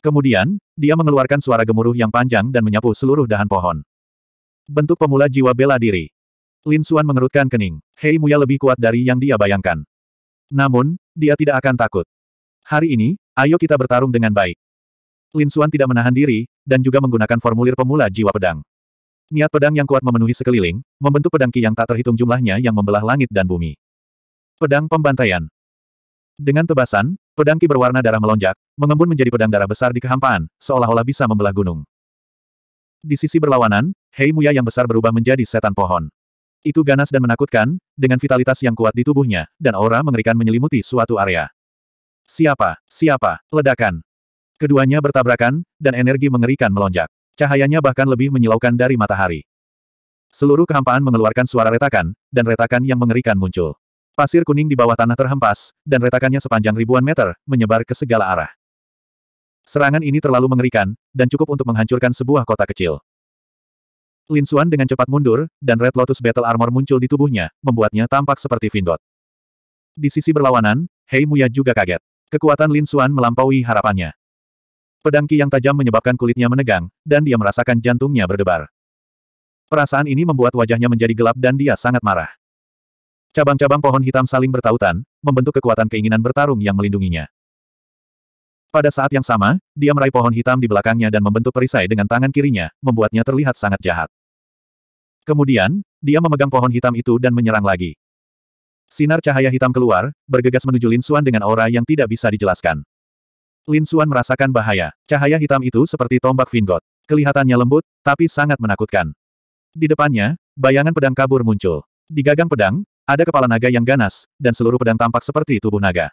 Kemudian, dia mengeluarkan suara gemuruh yang panjang dan menyapu seluruh dahan pohon. Bentuk pemula jiwa bela diri. Lin Xuan mengerutkan kening. Hei Muya lebih kuat dari yang dia bayangkan. Namun, dia tidak akan takut. Hari ini, ayo kita bertarung dengan baik. Lin Xuan tidak menahan diri, dan juga menggunakan formulir pemula jiwa pedang. Niat pedang yang kuat memenuhi sekeliling, membentuk pedang ki yang tak terhitung jumlahnya yang membelah langit dan bumi. Pedang pembantaian. Dengan tebasan, pedang ki berwarna darah melonjak, mengembun menjadi pedang darah besar di kehampaan, seolah-olah bisa membelah gunung. Di sisi berlawanan, Hei Muya yang besar berubah menjadi setan pohon. Itu ganas dan menakutkan, dengan vitalitas yang kuat di tubuhnya, dan aura mengerikan menyelimuti suatu area. Siapa? Siapa? Ledakan. Keduanya bertabrakan, dan energi mengerikan melonjak. Cahayanya bahkan lebih menyilaukan dari matahari. Seluruh kehampaan mengeluarkan suara retakan, dan retakan yang mengerikan muncul. Pasir kuning di bawah tanah terhempas, dan retakannya sepanjang ribuan meter, menyebar ke segala arah. Serangan ini terlalu mengerikan, dan cukup untuk menghancurkan sebuah kota kecil. Lin Xuan dengan cepat mundur, dan Red Lotus Battle Armor muncul di tubuhnya, membuatnya tampak seperti Vingot. Di sisi berlawanan, Hei Muya juga kaget. Kekuatan Lin Xuan melampaui harapannya. Pedang Ki yang tajam menyebabkan kulitnya menegang, dan dia merasakan jantungnya berdebar. Perasaan ini membuat wajahnya menjadi gelap dan dia sangat marah. Cabang-cabang pohon hitam saling bertautan, membentuk kekuatan keinginan bertarung yang melindunginya. Pada saat yang sama, dia meraih pohon hitam di belakangnya dan membentuk perisai dengan tangan kirinya, membuatnya terlihat sangat jahat. Kemudian, dia memegang pohon hitam itu dan menyerang lagi. Sinar cahaya hitam keluar, bergegas menuju Lin Xuan dengan aura yang tidak bisa dijelaskan. Lin Xuan merasakan bahaya. Cahaya hitam itu seperti tombak Vingot. Kelihatannya lembut, tapi sangat menakutkan. Di depannya, bayangan pedang kabur muncul. Di gagang pedang, ada kepala naga yang ganas, dan seluruh pedang tampak seperti tubuh naga.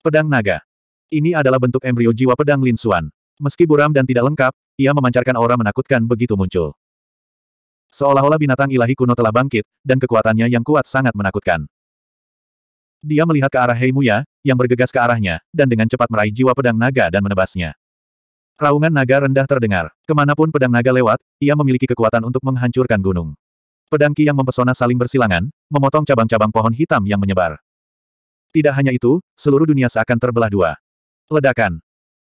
Pedang naga. Ini adalah bentuk embrio jiwa pedang Lin Xuan. Meski buram dan tidak lengkap, ia memancarkan aura menakutkan begitu muncul. Seolah-olah binatang ilahi kuno telah bangkit, dan kekuatannya yang kuat sangat menakutkan. Dia melihat ke arah Hei Muya, yang bergegas ke arahnya, dan dengan cepat meraih jiwa pedang naga dan menebasnya. Raungan naga rendah terdengar. Ke mana pun pedang naga lewat, ia memiliki kekuatan untuk menghancurkan gunung. Pedang Ki yang mempesona saling bersilangan, memotong cabang-cabang pohon hitam yang menyebar. Tidak hanya itu, seluruh dunia seakan terbelah dua. Ledakan.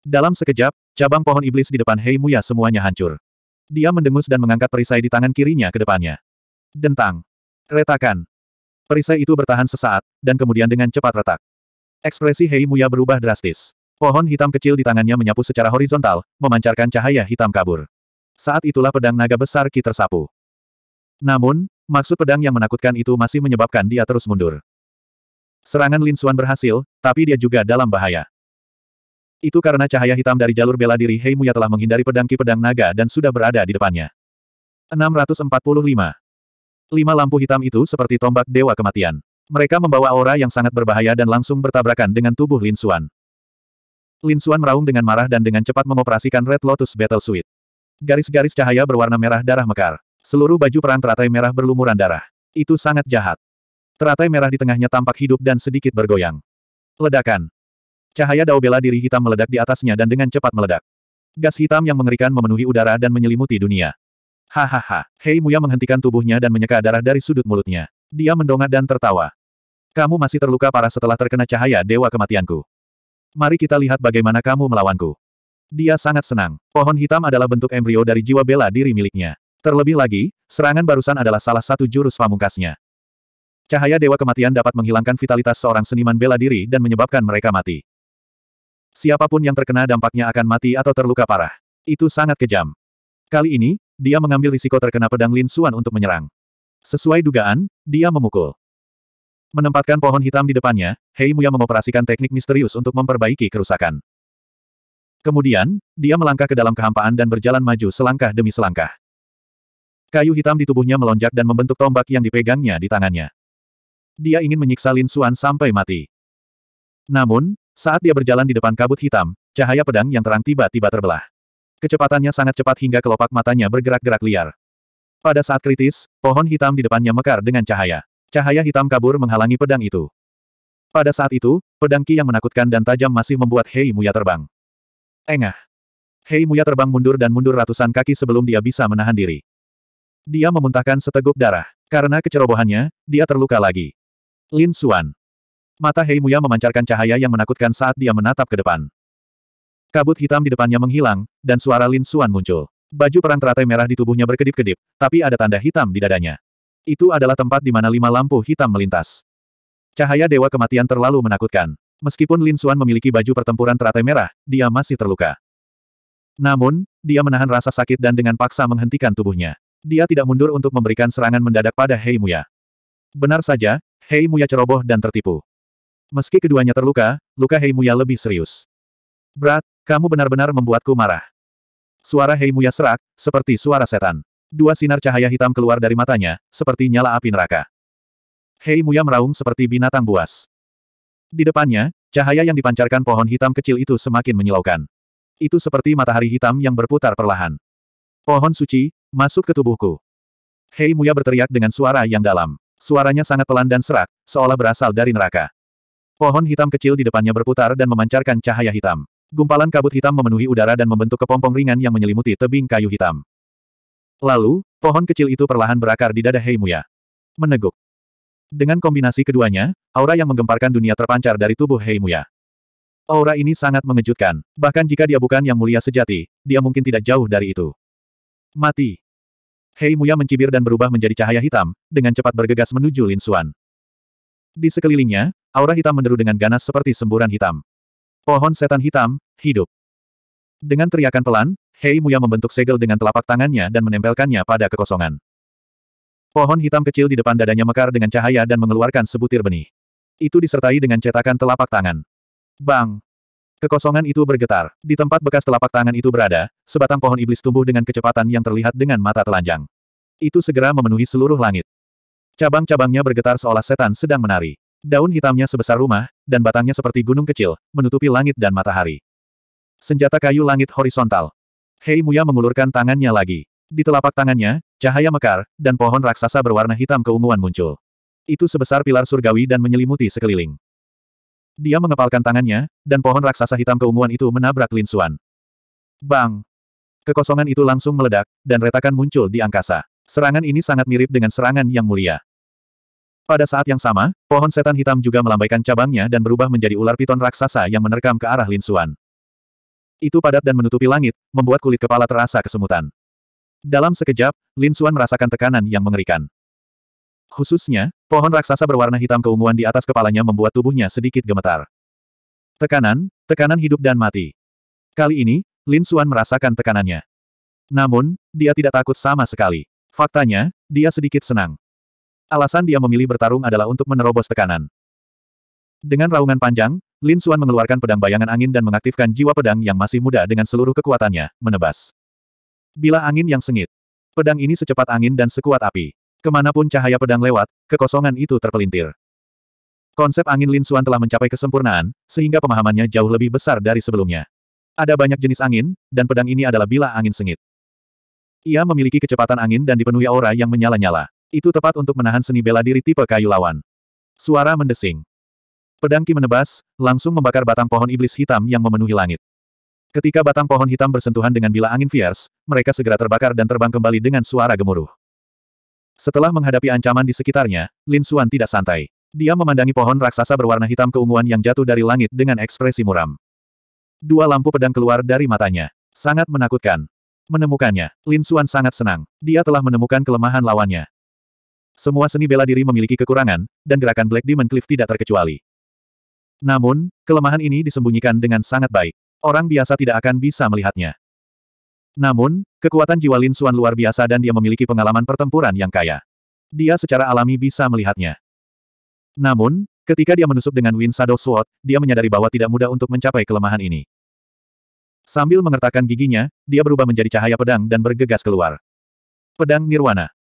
Dalam sekejap, cabang pohon iblis di depan Hei Muya semuanya hancur. Dia mendengus dan mengangkat perisai di tangan kirinya ke depannya. Dentang. Retakan. Perisai itu bertahan sesaat, dan kemudian dengan cepat retak. Ekspresi Hei Muya berubah drastis. Pohon hitam kecil di tangannya menyapu secara horizontal, memancarkan cahaya hitam kabur. Saat itulah pedang naga besar Ki tersapu. Namun, maksud pedang yang menakutkan itu masih menyebabkan dia terus mundur. Serangan Lin Xuan berhasil, tapi dia juga dalam bahaya. Itu karena cahaya hitam dari jalur bela diri Hei Muya telah menghindari pedang Ki pedang naga dan sudah berada di depannya. 645. Lima lampu hitam itu seperti tombak dewa kematian. Mereka membawa aura yang sangat berbahaya dan langsung bertabrakan dengan tubuh Lin Xuan. Lin Xuan meraung dengan marah dan dengan cepat mengoperasikan Red Lotus Battle Suite. Garis-garis cahaya berwarna merah darah mekar. Seluruh baju perang teratai merah berlumuran darah. Itu sangat jahat. Teratai merah di tengahnya tampak hidup dan sedikit bergoyang. Ledakan. Cahaya dao bela diri hitam meledak di atasnya dan dengan cepat meledak. Gas hitam yang mengerikan memenuhi udara dan menyelimuti dunia. Hahaha. Hei Muya menghentikan tubuhnya dan menyeka darah dari sudut mulutnya. Dia mendongak dan tertawa. Kamu masih terluka parah setelah terkena cahaya dewa kematianku. Mari kita lihat bagaimana kamu melawanku. Dia sangat senang. Pohon hitam adalah bentuk embrio dari jiwa bela diri miliknya. Terlebih lagi, serangan barusan adalah salah satu jurus pamungkasnya. Cahaya dewa kematian dapat menghilangkan vitalitas seorang seniman bela diri dan menyebabkan mereka mati. Siapa pun yang terkena dampaknya akan mati atau terluka parah. Itu sangat kejam. Kali ini, dia mengambil risiko terkena pedang Lin Xuan untuk menyerang. Sesuai dugaan, dia memukul. Menempatkan pohon hitam di depannya, Hei Muya mengoperasikan teknik misterius untuk memperbaiki kerusakan. Kemudian, dia melangkah ke dalam kehampaan dan berjalan maju selangkah demi selangkah. Kayu hitam di tubuhnya melonjak dan membentuk tombak yang dipegangnya di tangannya. Dia ingin menyiksa Lin Xuan sampai mati. Namun, saat dia berjalan di depan kabut hitam, cahaya pedang yang terang tiba-tiba terbelah. Kecepatannya sangat cepat hingga kelopak matanya bergerak-gerak liar. Pada saat kritis, pohon hitam di depannya mekar dengan cahaya. Cahaya hitam kabur menghalangi pedang itu. Pada saat itu, pedang Ki yang menakutkan dan tajam masih membuat Hei Muya terbang. Engah. Hei Muya terbang mundur dan mundur ratusan kaki sebelum dia bisa menahan diri. Dia memuntahkan seteguk darah. Karena kecerobohannya, dia terluka lagi. Lin Xuan. Mata Hei Muya memancarkan cahaya yang menakutkan saat dia menatap ke depan. Kabut hitam di depannya menghilang, dan suara Lin Xuan muncul. Baju perang teratai merah di tubuhnya berkedip-kedip, tapi ada tanda hitam di dadanya. Itu adalah tempat di mana lima lampu hitam melintas. Cahaya Dewa Kematian terlalu menakutkan. Meskipun Lin Xuan memiliki baju pertempuran teratai merah, dia masih terluka. Namun, dia menahan rasa sakit dan dengan paksa menghentikan tubuhnya. Dia tidak mundur untuk memberikan serangan mendadak pada Hei Muya. Benar saja, Hei Muya ceroboh dan tertipu. Meski keduanya terluka, luka Hei Muya lebih serius. Berat, kamu benar-benar membuatku marah. Suara Hei Muya serak, seperti suara setan. Dua sinar cahaya hitam keluar dari matanya, seperti nyala api neraka. Hei Muya meraung seperti binatang buas. Di depannya, cahaya yang dipancarkan pohon hitam kecil itu semakin menyilaukan. Itu seperti matahari hitam yang berputar perlahan. Pohon suci, masuk ke tubuhku. Hei Muya berteriak dengan suara yang dalam. Suaranya sangat pelan dan serak, seolah berasal dari neraka. Pohon hitam kecil di depannya berputar dan memancarkan cahaya hitam. Gumpalan kabut hitam memenuhi udara dan membentuk kepompong ringan yang menyelimuti tebing kayu hitam. Lalu, pohon kecil itu perlahan berakar di dada Hei Muya. Meneguk. Dengan kombinasi keduanya, aura yang menggemparkan dunia terpancar dari tubuh Hei Muya. Aura ini sangat mengejutkan. Bahkan jika dia bukan yang mulia sejati, dia mungkin tidak jauh dari itu. Mati. Hei Muya mencibir dan berubah menjadi cahaya hitam, dengan cepat bergegas menuju Lin Xuan. Di sekelilingnya, aura hitam menderu dengan ganas seperti semburan hitam. Pohon setan hitam, hidup. Dengan teriakan pelan, Hei Muya membentuk segel dengan telapak tangannya dan menempelkannya pada kekosongan. Pohon hitam kecil di depan dadanya mekar dengan cahaya dan mengeluarkan sebutir benih. Itu disertai dengan cetakan telapak tangan. Bang! Kekosongan itu bergetar. Di tempat bekas telapak tangan itu berada, sebatang pohon iblis tumbuh dengan kecepatan yang terlihat dengan mata telanjang. Itu segera memenuhi seluruh langit. Cabang-cabangnya bergetar seolah setan sedang menari. Daun hitamnya sebesar rumah, dan batangnya seperti gunung kecil, menutupi langit dan matahari. Senjata kayu langit horizontal. Hei Muya mengulurkan tangannya lagi. Di telapak tangannya, cahaya mekar, dan pohon raksasa berwarna hitam keunguan muncul. Itu sebesar pilar surgawi dan menyelimuti sekeliling. Dia mengepalkan tangannya, dan pohon raksasa hitam keunguan itu menabrak Lin Xuan. Bang! Kekosongan itu langsung meledak, dan retakan muncul di angkasa. Serangan ini sangat mirip dengan serangan yang mulia. Pada saat yang sama, pohon setan hitam juga melambaikan cabangnya dan berubah menjadi ular piton raksasa yang menerkam ke arah Lin Xuan. Itu padat dan menutupi langit, membuat kulit kepala terasa kesemutan. Dalam sekejap, Lin Xuan merasakan tekanan yang mengerikan. Khususnya, pohon raksasa berwarna hitam keunguan di atas kepalanya membuat tubuhnya sedikit gemetar. Tekanan, tekanan hidup dan mati. Kali ini, Lin Xuan merasakan tekanannya. Namun, dia tidak takut sama sekali. Faktanya, dia sedikit senang. Alasan dia memilih bertarung adalah untuk menerobos tekanan. Dengan raungan panjang, Lin Xuan mengeluarkan pedang bayangan angin dan mengaktifkan jiwa pedang yang masih muda dengan seluruh kekuatannya, menebas. Bila angin yang sengit. Pedang ini secepat angin dan sekuat api. Ke mana pun cahaya pedang lewat, kekosongan itu terpelintir. Konsep angin Lin Xuan telah mencapai kesempurnaan, sehingga pemahamannya jauh lebih besar dari sebelumnya. Ada banyak jenis angin, dan pedang ini adalah bila angin sengit. Ia memiliki kecepatan angin dan dipenuhi aura yang menyala-nyala. Itu tepat untuk menahan seni bela diri tipe kayu lawan. Suara mendesing. Pedang Ki menebas, langsung membakar batang pohon iblis hitam yang memenuhi langit. Ketika batang pohon hitam bersentuhan dengan bila angin fierce, mereka segera terbakar dan terbang kembali dengan suara gemuruh. Setelah menghadapi ancaman di sekitarnya, Lin Xuan tidak santai. Dia memandangi pohon raksasa berwarna hitam keunguan yang jatuh dari langit dengan ekspresi muram. Dua lampu pedang keluar dari matanya. Sangat menakutkan. Menemukannya, Lin Xuan sangat senang. Dia telah menemukan kelemahan lawannya. Semua seni bela diri memiliki kekurangan, dan gerakan Black Demon Cliff tidak terkecuali. Namun, kelemahan ini disembunyikan dengan sangat baik. Orang biasa tidak akan bisa melihatnya. Namun, kekuatan jiwa Lin Xuan luar biasa dan dia memiliki pengalaman pertempuran yang kaya. Dia secara alami bisa melihatnya. Namun, ketika dia menusuk dengan Wind Shadow Sword, dia menyadari bahwa tidak mudah untuk mencapai kelemahan ini. Sambil mengertakkan giginya, dia berubah menjadi cahaya pedang dan bergegas keluar. Pedang Nirwana.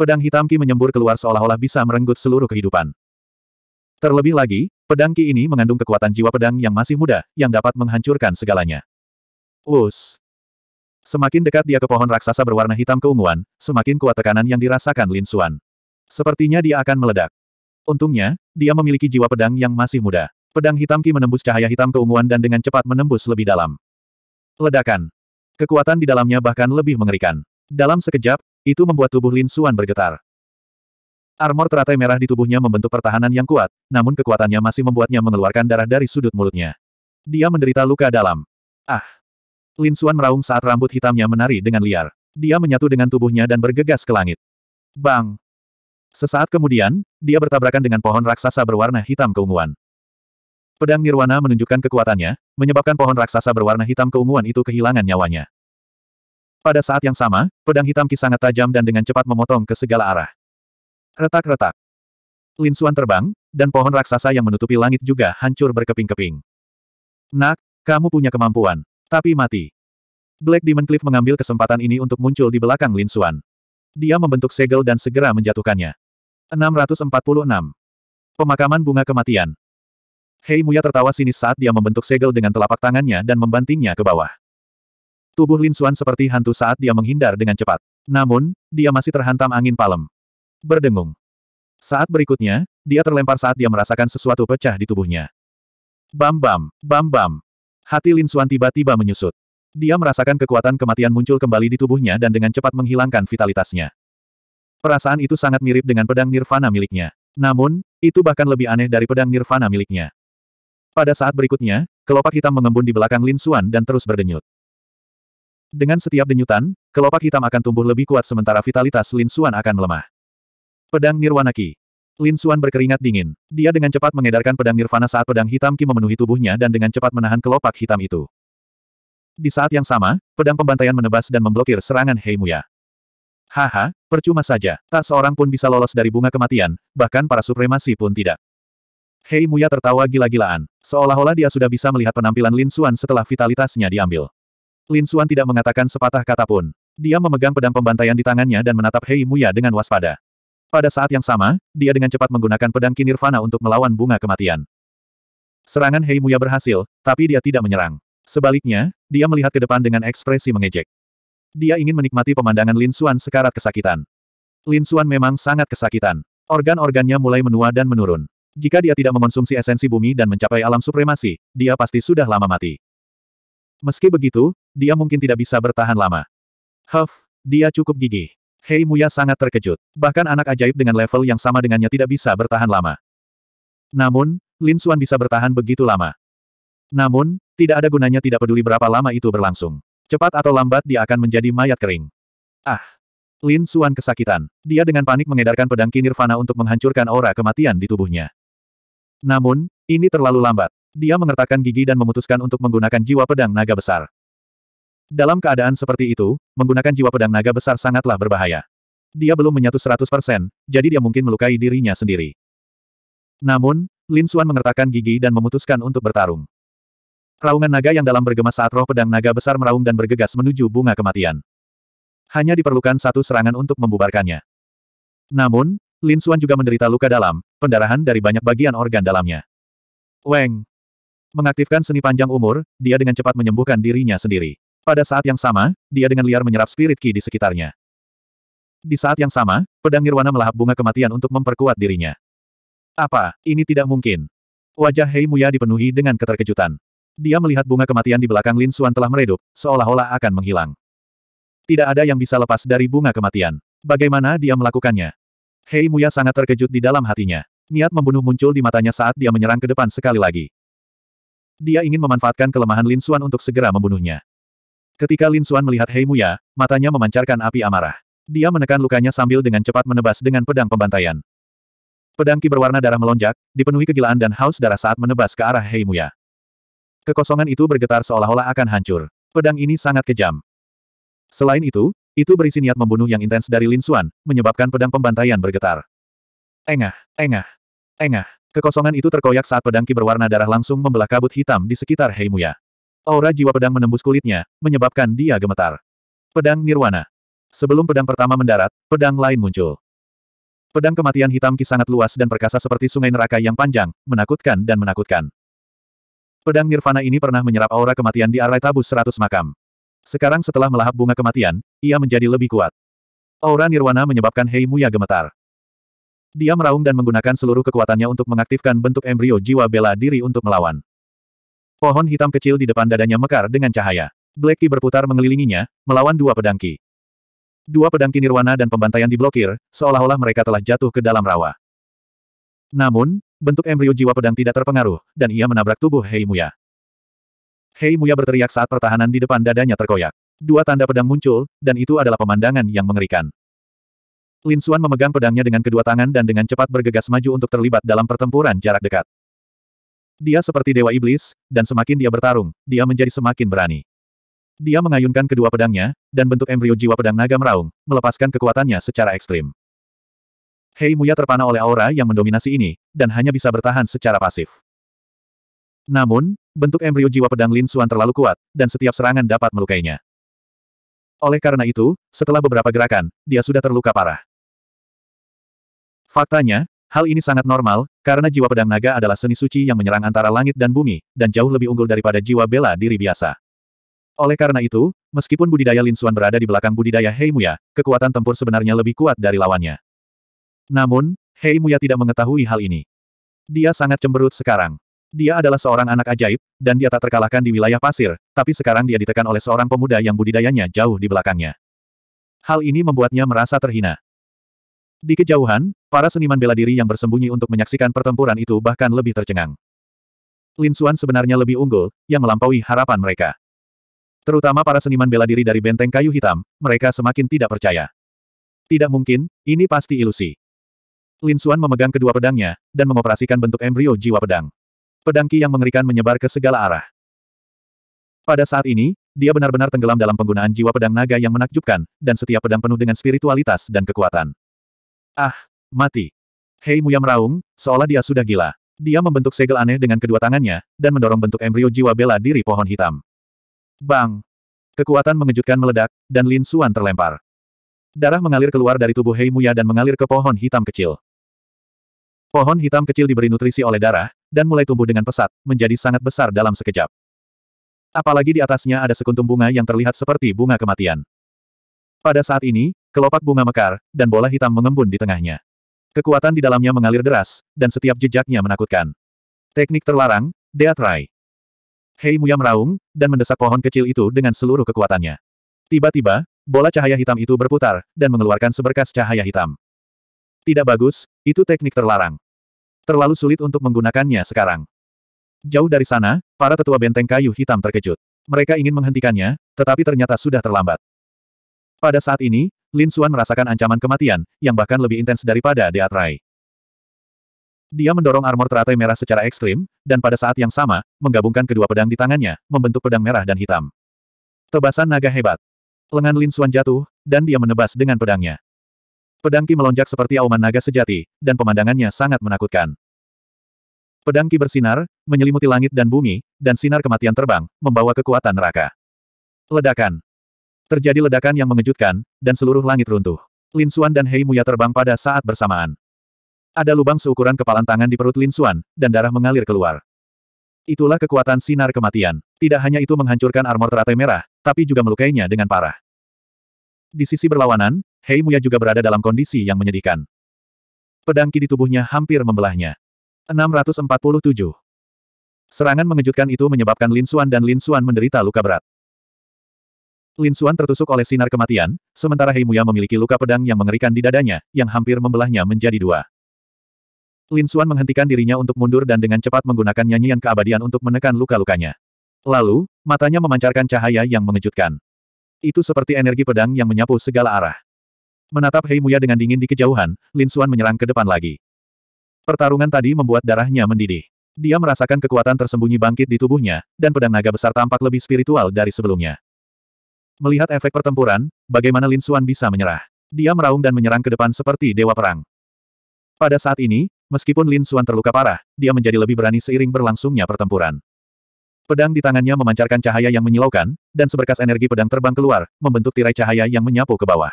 Pedang hitam Ki menyembur keluar seolah-olah bisa merenggut seluruh kehidupan. Terlebih lagi, pedang Ki ini mengandung kekuatan jiwa pedang yang masih muda, yang dapat menghancurkan segalanya. Us. Semakin dekat dia ke pohon raksasa berwarna hitam keunguan, semakin kuat tekanan yang dirasakan Lin Xuan. Sepertinya dia akan meledak. Untungnya, dia memiliki jiwa pedang yang masih muda. Pedang hitam Ki menembus cahaya hitam keunguan dan dengan cepat menembus lebih dalam. Ledakan. Kekuatan di dalamnya bahkan lebih mengerikan. Dalam sekejap, itu membuat tubuh Lin Xuan bergetar. Armor teratai merah di tubuhnya membentuk pertahanan yang kuat, namun kekuatannya masih membuatnya mengeluarkan darah dari sudut mulutnya. Dia menderita luka dalam. Ah! Lin Xuan meraung saat rambut hitamnya menari dengan liar. Dia menyatu dengan tubuhnya dan bergegas ke langit. Bang! Sesaat kemudian, dia bertabrakan dengan pohon raksasa berwarna hitam keunguan. Pedang Nirwana menunjukkan kekuatannya, menyebabkan pohon raksasa berwarna hitam keunguan itu kehilangan nyawanya. Pada saat yang sama, pedang hitam Ki sangat tajam dan dengan cepat memotong ke segala arah. Retak-retak. Lin Xuan terbang, dan pohon raksasa yang menutupi langit juga hancur berkeping-keping. Nak, kamu punya kemampuan. Tapi mati. Black Demon Cliff mengambil kesempatan ini untuk muncul di belakang Lin Xuan. Dia membentuk segel dan segera menjatuhkannya. 646. Pemakaman bunga kematian. Hei Muya tertawa sinis saat dia membentuk segel dengan telapak tangannya dan membantingnya ke bawah. Tubuh Lin Xuan seperti hantu saat dia menghindar dengan cepat. Namun, dia masih terhantam angin palem. Berdengung. Saat berikutnya, dia terlempar saat dia merasakan sesuatu pecah di tubuhnya. Bam bam, bam bam. Hati Lin Xuan tiba-tiba menyusut. Dia merasakan kekuatan kematian muncul kembali di tubuhnya dan dengan cepat menghilangkan vitalitasnya. Perasaan itu sangat mirip dengan pedang nirvana miliknya. Namun, itu bahkan lebih aneh dari pedang nirvana miliknya. Pada saat berikutnya, kelopak hitam mengembun di belakang Lin Xuan dan terus berdenyut. Dengan setiap denyutan, kelopak hitam akan tumbuh lebih kuat sementara vitalitas Lin Xuan akan melemah. Pedang Nirwana Ki. Lin Xuan berkeringat dingin. Dia dengan cepat mengedarkan pedang Nirvana saat pedang hitam Ki memenuhi tubuhnya dan dengan cepat menahan kelopak hitam itu. Di saat yang sama, pedang pembantaian menebas dan memblokir serangan Hei Muya. Haha, percuma saja, tak seorang pun bisa lolos dari bunga kematian, bahkan para supremasi pun tidak. Hei Muya tertawa gila-gilaan, seolah-olah dia sudah bisa melihat penampilan Lin Xuan setelah vitalitasnya diambil. Lin Xuan tidak mengatakan sepatah kata pun. Dia memegang pedang pembantaian di tangannya dan menatap Hei Muya dengan waspada. Pada saat yang sama, dia dengan cepat menggunakan pedang Kinirvana untuk melawan bunga kematian. Serangan Hei Muya berhasil, tapi dia tidak menyerang. Sebaliknya, dia melihat ke depan dengan ekspresi mengejek. Dia ingin menikmati pemandangan Lin Xuan sekarat kesakitan. Lin Xuan memang sangat kesakitan. Organ-organnya mulai menua dan menurun. Jika dia tidak mengonsumsi esensi bumi dan mencapai alam supremasi, dia pasti sudah lama mati. Meski begitu, dia mungkin tidak bisa bertahan lama. Huff, dia cukup gigih. Hei Muya sangat terkejut. Bahkan anak ajaib dengan level yang sama dengannya tidak bisa bertahan lama. Namun, Lin Xuan bisa bertahan begitu lama. Namun, tidak ada gunanya tidak peduli berapa lama itu berlangsung. Cepat atau lambat dia akan menjadi mayat kering. Ah! Lin Xuan kesakitan. Dia dengan panik mengedarkan pedang Kinirvana untuk menghancurkan aura kematian di tubuhnya. Namun, ini terlalu lambat. Dia mengertakkan gigi dan memutuskan untuk menggunakan jiwa pedang naga besar. Dalam keadaan seperti itu, menggunakan jiwa pedang naga besar sangatlah berbahaya. Dia belum menyatu 100%, jadi dia mungkin melukai dirinya sendiri. Namun, Lin Xuan mengertakkan gigi dan memutuskan untuk bertarung. Raungan naga yang dalam bergema saat roh pedang naga besar meraung dan bergegas menuju bunga kematian. Hanya diperlukan satu serangan untuk membubarkannya. Namun, Lin Xuan juga menderita luka dalam, pendarahan dari banyak bagian organ dalamnya. Weng. Mengaktifkan seni panjang umur, dia dengan cepat menyembuhkan dirinya sendiri. Pada saat yang sama, dia dengan liar menyerap spirit ki di sekitarnya. Di saat yang sama, pedang nirwana melahap bunga kematian untuk memperkuat dirinya. Apa, ini tidak mungkin. Wajah Hei Muya dipenuhi dengan keterkejutan. Dia melihat bunga kematian di belakang Lin Xuan telah meredup, seolah-olah akan menghilang. Tidak ada yang bisa lepas dari bunga kematian. Bagaimana dia melakukannya? Hei Muya sangat terkejut di dalam hatinya. Niat membunuh muncul di matanya saat dia menyerang ke depan sekali lagi. Dia ingin memanfaatkan kelemahan Lin Xuan untuk segera membunuhnya. Ketika Lin Xuan melihat Hei Muya, matanya memancarkan api amarah. Dia menekan lukanya sambil dengan cepat menebas dengan pedang pembantaian. Pedang ki berwarna darah melonjak, dipenuhi kegilaan dan haus darah saat menebas ke arah Hei Muya. Kekosongan itu bergetar seolah-olah akan hancur. Pedang ini sangat kejam. Selain itu, itu berisi niat membunuh yang intens dari Lin Xuan, menyebabkan pedang pembantaian bergetar. Engah, engah, engah. Kekosongan itu terkoyak saat pedang ki berwarna darah langsung membelah kabut hitam di sekitar Hei Muya. Aura jiwa pedang menembus kulitnya, menyebabkan dia gemetar. Pedang Nirwana. Sebelum pedang pertama mendarat, pedang lain muncul. Pedang kematian hitam ki sangat luas dan perkasa seperti sungai neraka yang panjang, menakutkan dan menakutkan. Pedang Nirvana ini pernah menyerap aura kematian di arai tabus seratus makam. Sekarang setelah melahap bunga kematian, ia menjadi lebih kuat. Aura Nirwana menyebabkan Hei Muya gemetar. Dia meraung dan menggunakan seluruh kekuatannya untuk mengaktifkan bentuk embrio jiwa bela diri untuk melawan. Pohon hitam kecil di depan dadanya mekar dengan cahaya. Black berputar mengelilinginya, melawan dua pedang Ki. Dua pedang Ki Nirwana dan pembantaian diblokir, seolah-olah mereka telah jatuh ke dalam rawa. Namun, bentuk embrio jiwa pedang tidak terpengaruh, dan ia menabrak tubuh Hei Muya. Hei Muya berteriak saat pertahanan di depan dadanya terkoyak. Dua tanda pedang muncul, dan itu adalah pemandangan yang mengerikan. Lin Xuan memegang pedangnya dengan kedua tangan dan dengan cepat bergegas maju untuk terlibat dalam pertempuran jarak dekat. Dia seperti dewa iblis, dan semakin dia bertarung, dia menjadi semakin berani. Dia mengayunkan kedua pedangnya, dan bentuk embrio jiwa pedang naga meraung, melepaskan kekuatannya secara ekstrim. Hei Muya terpana oleh aura yang mendominasi ini, dan hanya bisa bertahan secara pasif. Namun, bentuk embrio jiwa pedang Lin Xuan terlalu kuat, dan setiap serangan dapat melukainya. Oleh karena itu, setelah beberapa gerakan, dia sudah terluka parah. Faktanya, Hal ini sangat normal, karena jiwa pedang naga adalah seni suci yang menyerang antara langit dan bumi, dan jauh lebih unggul daripada jiwa bela diri biasa. Oleh karena itu, meskipun budidaya Lin Xuan berada di belakang budidaya Hei Muya, kekuatan tempur sebenarnya lebih kuat dari lawannya. Namun, Hei Muya tidak mengetahui hal ini. Dia sangat cemberut sekarang. Dia adalah seorang anak ajaib, dan dia tak terkalahkan di wilayah pasir, tapi sekarang dia ditekan oleh seorang pemuda yang budidayanya jauh di belakangnya. Hal ini membuatnya merasa terhina. Di kejauhan, para seniman bela diri yang bersembunyi untuk menyaksikan pertempuran itu bahkan lebih tercengang. Lin Xuan sebenarnya lebih unggul, yang melampaui harapan mereka. Terutama para seniman bela diri dari benteng kayu hitam, mereka semakin tidak percaya. Tidak mungkin, ini pasti ilusi. Lin Xuan memegang kedua pedangnya, dan mengoperasikan bentuk embrio jiwa pedang. Pedang ki yang mengerikan menyebar ke segala arah. Pada saat ini, dia benar-benar tenggelam dalam penggunaan jiwa pedang naga yang menakjubkan, dan setiap pedang penuh dengan spiritualitas dan kekuatan. Ah, mati. Hei Muya meraung, seolah dia sudah gila. Dia membentuk segel aneh dengan kedua tangannya, dan mendorong bentuk embrio jiwa bela diri pohon hitam. Bang! Kekuatan mengejutkan meledak, dan Lin Xuan terlempar. Darah mengalir keluar dari tubuh Hei Muya dan mengalir ke pohon hitam kecil. Pohon hitam kecil diberi nutrisi oleh darah, dan mulai tumbuh dengan pesat, menjadi sangat besar dalam sekejap. Apalagi di atasnya ada sekuntum bunga yang terlihat seperti bunga kematian. Pada saat ini, kelopak bunga mekar, dan bola hitam mengembun di tengahnya. Kekuatan di dalamnya mengalir deras, dan setiap jejaknya menakutkan. Teknik terlarang, Deat Rai. Hei Muya meraung, dan mendesak pohon kecil itu dengan seluruh kekuatannya. Tiba-tiba, bola cahaya hitam itu berputar, dan mengeluarkan seberkas cahaya hitam. Tidak bagus, itu teknik terlarang. Terlalu sulit untuk menggunakannya sekarang. Jauh dari sana, para tetua benteng kayu hitam terkejut. Mereka ingin menghentikannya, tetapi ternyata sudah terlambat. Pada saat ini, Lin Xuan merasakan ancaman kematian, yang bahkan lebih intens daripada Deatrai. Dia mendorong armor teratai merah secara ekstrim, dan pada saat yang sama, menggabungkan kedua pedang di tangannya, membentuk pedang merah dan hitam. Tebasan naga hebat. Lengan Lin Xuan jatuh, dan dia menebas dengan pedangnya. Pedang Ki melonjak seperti auman naga sejati, dan pemandangannya sangat menakutkan. Pedang Ki bersinar, menyelimuti langit dan bumi, dan sinar kematian terbang, membawa kekuatan neraka. Ledakan. Terjadi ledakan yang mengejutkan, dan seluruh langit runtuh. Lin Xuan dan Hei Muya terbang pada saat bersamaan. Ada lubang seukuran kepalan tangan di perut Lin Xuan, dan darah mengalir keluar. Itulah kekuatan sinar kematian. Tidak hanya itu menghancurkan armor teratai merah, tapi juga melukainya dengan parah. Di sisi berlawanan, Hei Muya juga berada dalam kondisi yang menyedihkan. Pedang ki di tubuhnya hampir membelahnya. 647. Serangan mengejutkan itu menyebabkan Lin Xuan dan Lin Xuan menderita luka berat. Lin Xuan tertusuk oleh sinar kematian, sementara Hei Muya memiliki luka pedang yang mengerikan di dadanya, yang hampir membelahnya menjadi dua. Lin Xuan menghentikan dirinya untuk mundur dan dengan cepat menggunakan nyanyian keabadian untuk menekan luka-lukanya. Lalu, matanya memancarkan cahaya yang mengejutkan. Itu seperti energi pedang yang menyapu segala arah. Menatap Hei Muya dengan dingin di kejauhan, Lin Xuan menyerang ke depan lagi. Pertarungan tadi membuat darahnya mendidih. Dia merasakan kekuatan tersembunyi bangkit di tubuhnya, dan pedang naga besar tampak lebih spiritual dari sebelumnya. Melihat efek pertempuran, bagaimana Lin Xuan bisa menyerah? Dia meraung dan menyerang ke depan seperti dewa perang. Pada saat ini, Meskipun Lin Xuan terluka parah, dia menjadi lebih berani seiring berlangsungnya pertempuran. Pedang di tangannya memancarkan cahaya yang menyilaukan, dan seberkas energi pedang terbang keluar, membentuk tirai cahaya yang menyapu ke bawah.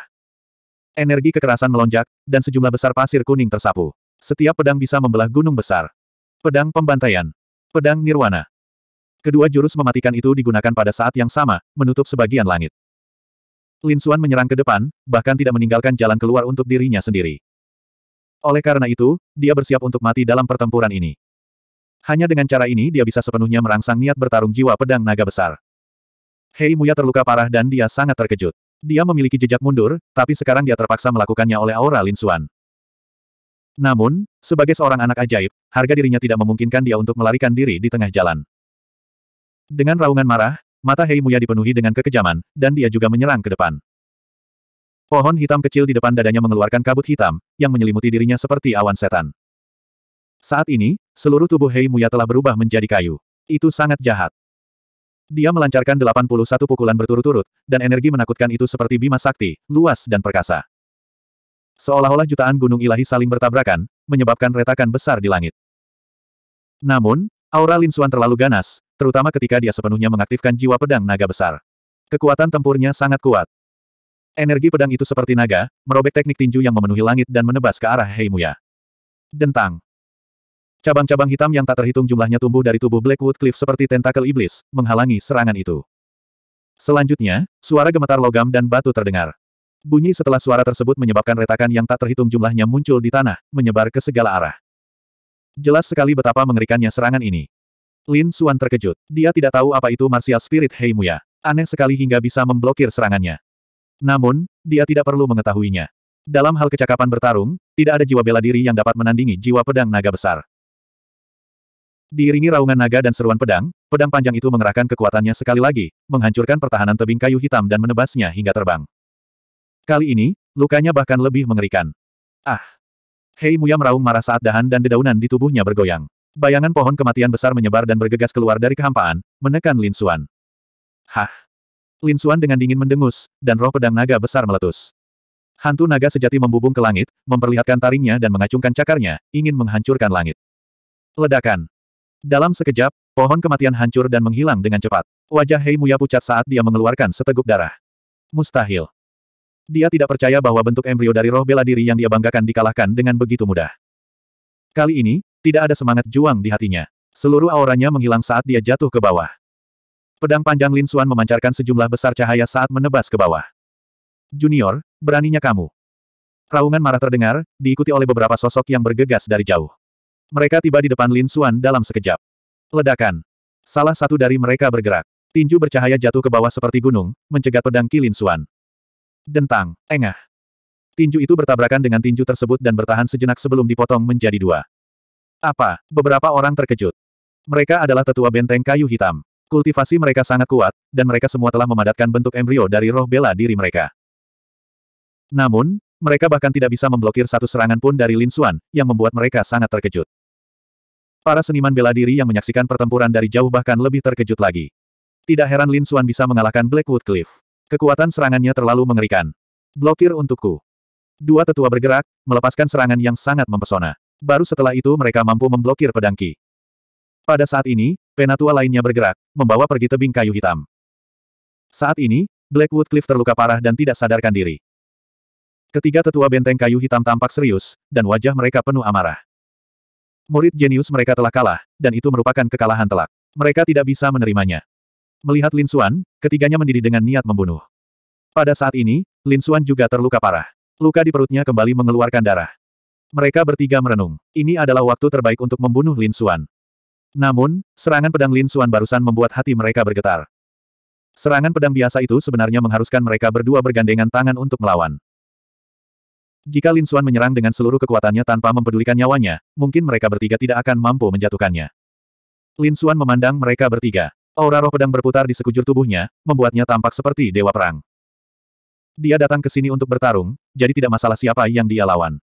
Energi kekerasan melonjak, dan sejumlah besar pasir kuning tersapu. Setiap pedang bisa membelah gunung besar. Pedang pembantaian. Pedang nirwana. Kedua jurus mematikan itu digunakan pada saat yang sama, menutup sebagian langit. Lin Xuan menyerang ke depan, bahkan tidak meninggalkan jalan keluar untuk dirinya sendiri. Oleh karena itu, dia bersiap untuk mati dalam pertempuran ini. Hanya dengan cara ini dia bisa sepenuhnya merangsang niat bertarung jiwa pedang naga besar. Hei Muya terluka parah dan dia sangat terkejut. Dia memiliki jejak mundur, tapi sekarang dia terpaksa melakukannya oleh aura Lin Xuan. Namun, sebagai seorang anak ajaib, harga dirinya tidak memungkinkan dia untuk melarikan diri di tengah jalan. Dengan raungan marah, mata Hei Muya dipenuhi dengan kekejaman, dan dia juga menyerang ke depan. Pohon hitam kecil di depan dadanya mengeluarkan kabut hitam, yang menyelimuti dirinya seperti awan setan. Saat ini, seluruh tubuh Hei Muya telah berubah menjadi kayu. Itu sangat jahat. Dia melancarkan 81 pukulan berturut-turut, dan energi menakutkan itu seperti bima sakti, luas dan perkasa. Seolah-olah jutaan gunung ilahi saling bertabrakan, menyebabkan retakan besar di langit. Namun, aura Lin Xuan terlalu ganas, terutama ketika dia sepenuhnya mengaktifkan jiwa pedang naga besar. Kekuatan tempurnya sangat kuat, Energi pedang itu seperti naga, merobek teknik tinju yang memenuhi langit dan menebas ke arah Heimuya. Dentang. Cabang-cabang hitam yang tak terhitung jumlahnya tumbuh dari tubuh Blackwood Cliff seperti tentakel iblis, menghalangi serangan itu. Selanjutnya, suara gemetar logam dan batu terdengar. Bunyi setelah suara tersebut menyebabkan retakan yang tak terhitung jumlahnya muncul di tanah, menyebar ke segala arah. Jelas sekali betapa mengerikannya serangan ini. Lin Xuan terkejut. Dia tidak tahu apa itu martial spirit Heimuya. Aneh sekali hingga bisa memblokir serangannya. Namun, dia tidak perlu mengetahuinya. Dalam hal kecakapan bertarung, tidak ada jiwa bela diri yang dapat menandingi jiwa pedang naga besar. Diiringi raungan naga dan seruan pedang, pedang panjang itu mengerahkan kekuatannya sekali lagi, menghancurkan pertahanan tebing kayu hitam dan menebasnya hingga terbang. Kali ini, lukanya bahkan lebih mengerikan. Ah! Hei Muya meraung marah saat dahan dan dedaunan di tubuhnya bergoyang. Bayangan pohon kematian besar menyebar dan bergegas keluar dari kehampaan, menekan Lin Xuan. Hah! Lin Xuan dengan dingin mendengus, dan roh pedang naga besar meletus. Hantu naga sejati membubung ke langit, memperlihatkan taringnya dan mengacungkan cakarnya, ingin menghancurkan langit. Ledakan. Dalam sekejap, pohon kematian hancur dan menghilang dengan cepat. Wajah Hei Muya pucat saat dia mengeluarkan seteguk darah. Mustahil. Dia tidak percaya bahwa bentuk embrio dari roh bela diri yang dia banggakan dikalahkan dengan begitu mudah. Kali ini, tidak ada semangat juang di hatinya. Seluruh auranya menghilang saat dia jatuh ke bawah. Pedang panjang Lin Xuan memancarkan sejumlah besar cahaya saat menebas ke bawah. Junior, beraninya kamu. Raungan marah terdengar, diikuti oleh beberapa sosok yang bergegas dari jauh. Mereka tiba di depan Lin Xuan dalam sekejap. Ledakan. Salah satu dari mereka bergerak. Tinju bercahaya jatuh ke bawah seperti gunung, mencegat pedang Ki Lin Xuan. Dentang, engah. Tinju itu bertabrakan dengan tinju tersebut dan bertahan sejenak sebelum dipotong menjadi dua. Apa? Beberapa orang terkejut. Mereka adalah tetua benteng kayu hitam. Kultivasi mereka sangat kuat, dan mereka semua telah memadatkan bentuk embrio dari roh bela diri mereka. Namun, mereka bahkan tidak bisa memblokir satu serangan pun dari Lin Xuan, yang membuat mereka sangat terkejut. Para seniman bela diri yang menyaksikan pertempuran dari jauh bahkan lebih terkejut lagi. Tidak heran Lin Xuan bisa mengalahkan Blackwood Cliff. Kekuatan serangannya terlalu mengerikan. Blokir untukku. Dua tetua bergerak, melepaskan serangan yang sangat mempesona. Baru setelah itu mereka mampu memblokir pedang Ki. Pada saat ini, penatua lainnya bergerak, membawa pergi tebing kayu hitam. Saat ini, Blackwood Cliff terluka parah dan tidak sadarkan diri. Ketiga tetua benteng kayu hitam tampak serius, dan wajah mereka penuh amarah. Murid jenius mereka telah kalah, dan itu merupakan kekalahan telak. Mereka tidak bisa menerimanya. Melihat Lin Xuan, ketiganya mendidih dengan niat membunuh. Pada saat ini, Lin Xuan juga terluka parah. Luka di perutnya kembali mengeluarkan darah. Mereka bertiga merenung. Ini adalah waktu terbaik untuk membunuh Lin Xuan. Namun, serangan pedang Lin Xuan barusan membuat hati mereka bergetar. Serangan pedang biasa itu sebenarnya mengharuskan mereka berdua bergandengan tangan untuk melawan. Jika Lin Xuan menyerang dengan seluruh kekuatannya tanpa mempedulikan nyawanya, mungkin mereka bertiga tidak akan mampu menjatuhkannya. Lin Xuan memandang mereka bertiga. Aura roh pedang berputar di sekujur tubuhnya, membuatnya tampak seperti dewa perang. Dia datang ke sini untuk bertarung, jadi tidak masalah siapa yang dia lawan.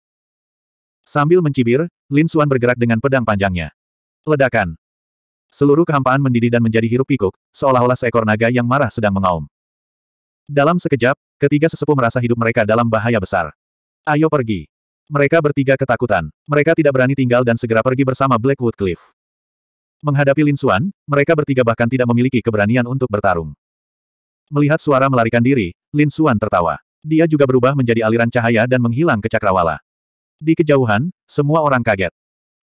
Sambil mencibir, Lin Xuan bergerak dengan pedang panjangnya. Ledakan. Seluruh kehampaan mendidih dan menjadi hiruk pikuk, seolah-olah seekor naga yang marah sedang mengaum. Dalam sekejap, ketiga sesepuh merasa hidup mereka dalam bahaya besar. Ayo pergi. Mereka bertiga ketakutan. Mereka tidak berani tinggal dan segera pergi bersama Blackwood Cliff. Menghadapi Lin Xuan, mereka bertiga bahkan tidak memiliki keberanian untuk bertarung. Melihat suara melarikan diri, Lin Xuan tertawa. Dia juga berubah menjadi aliran cahaya dan menghilang ke cakrawala. Di kejauhan, semua orang kaget.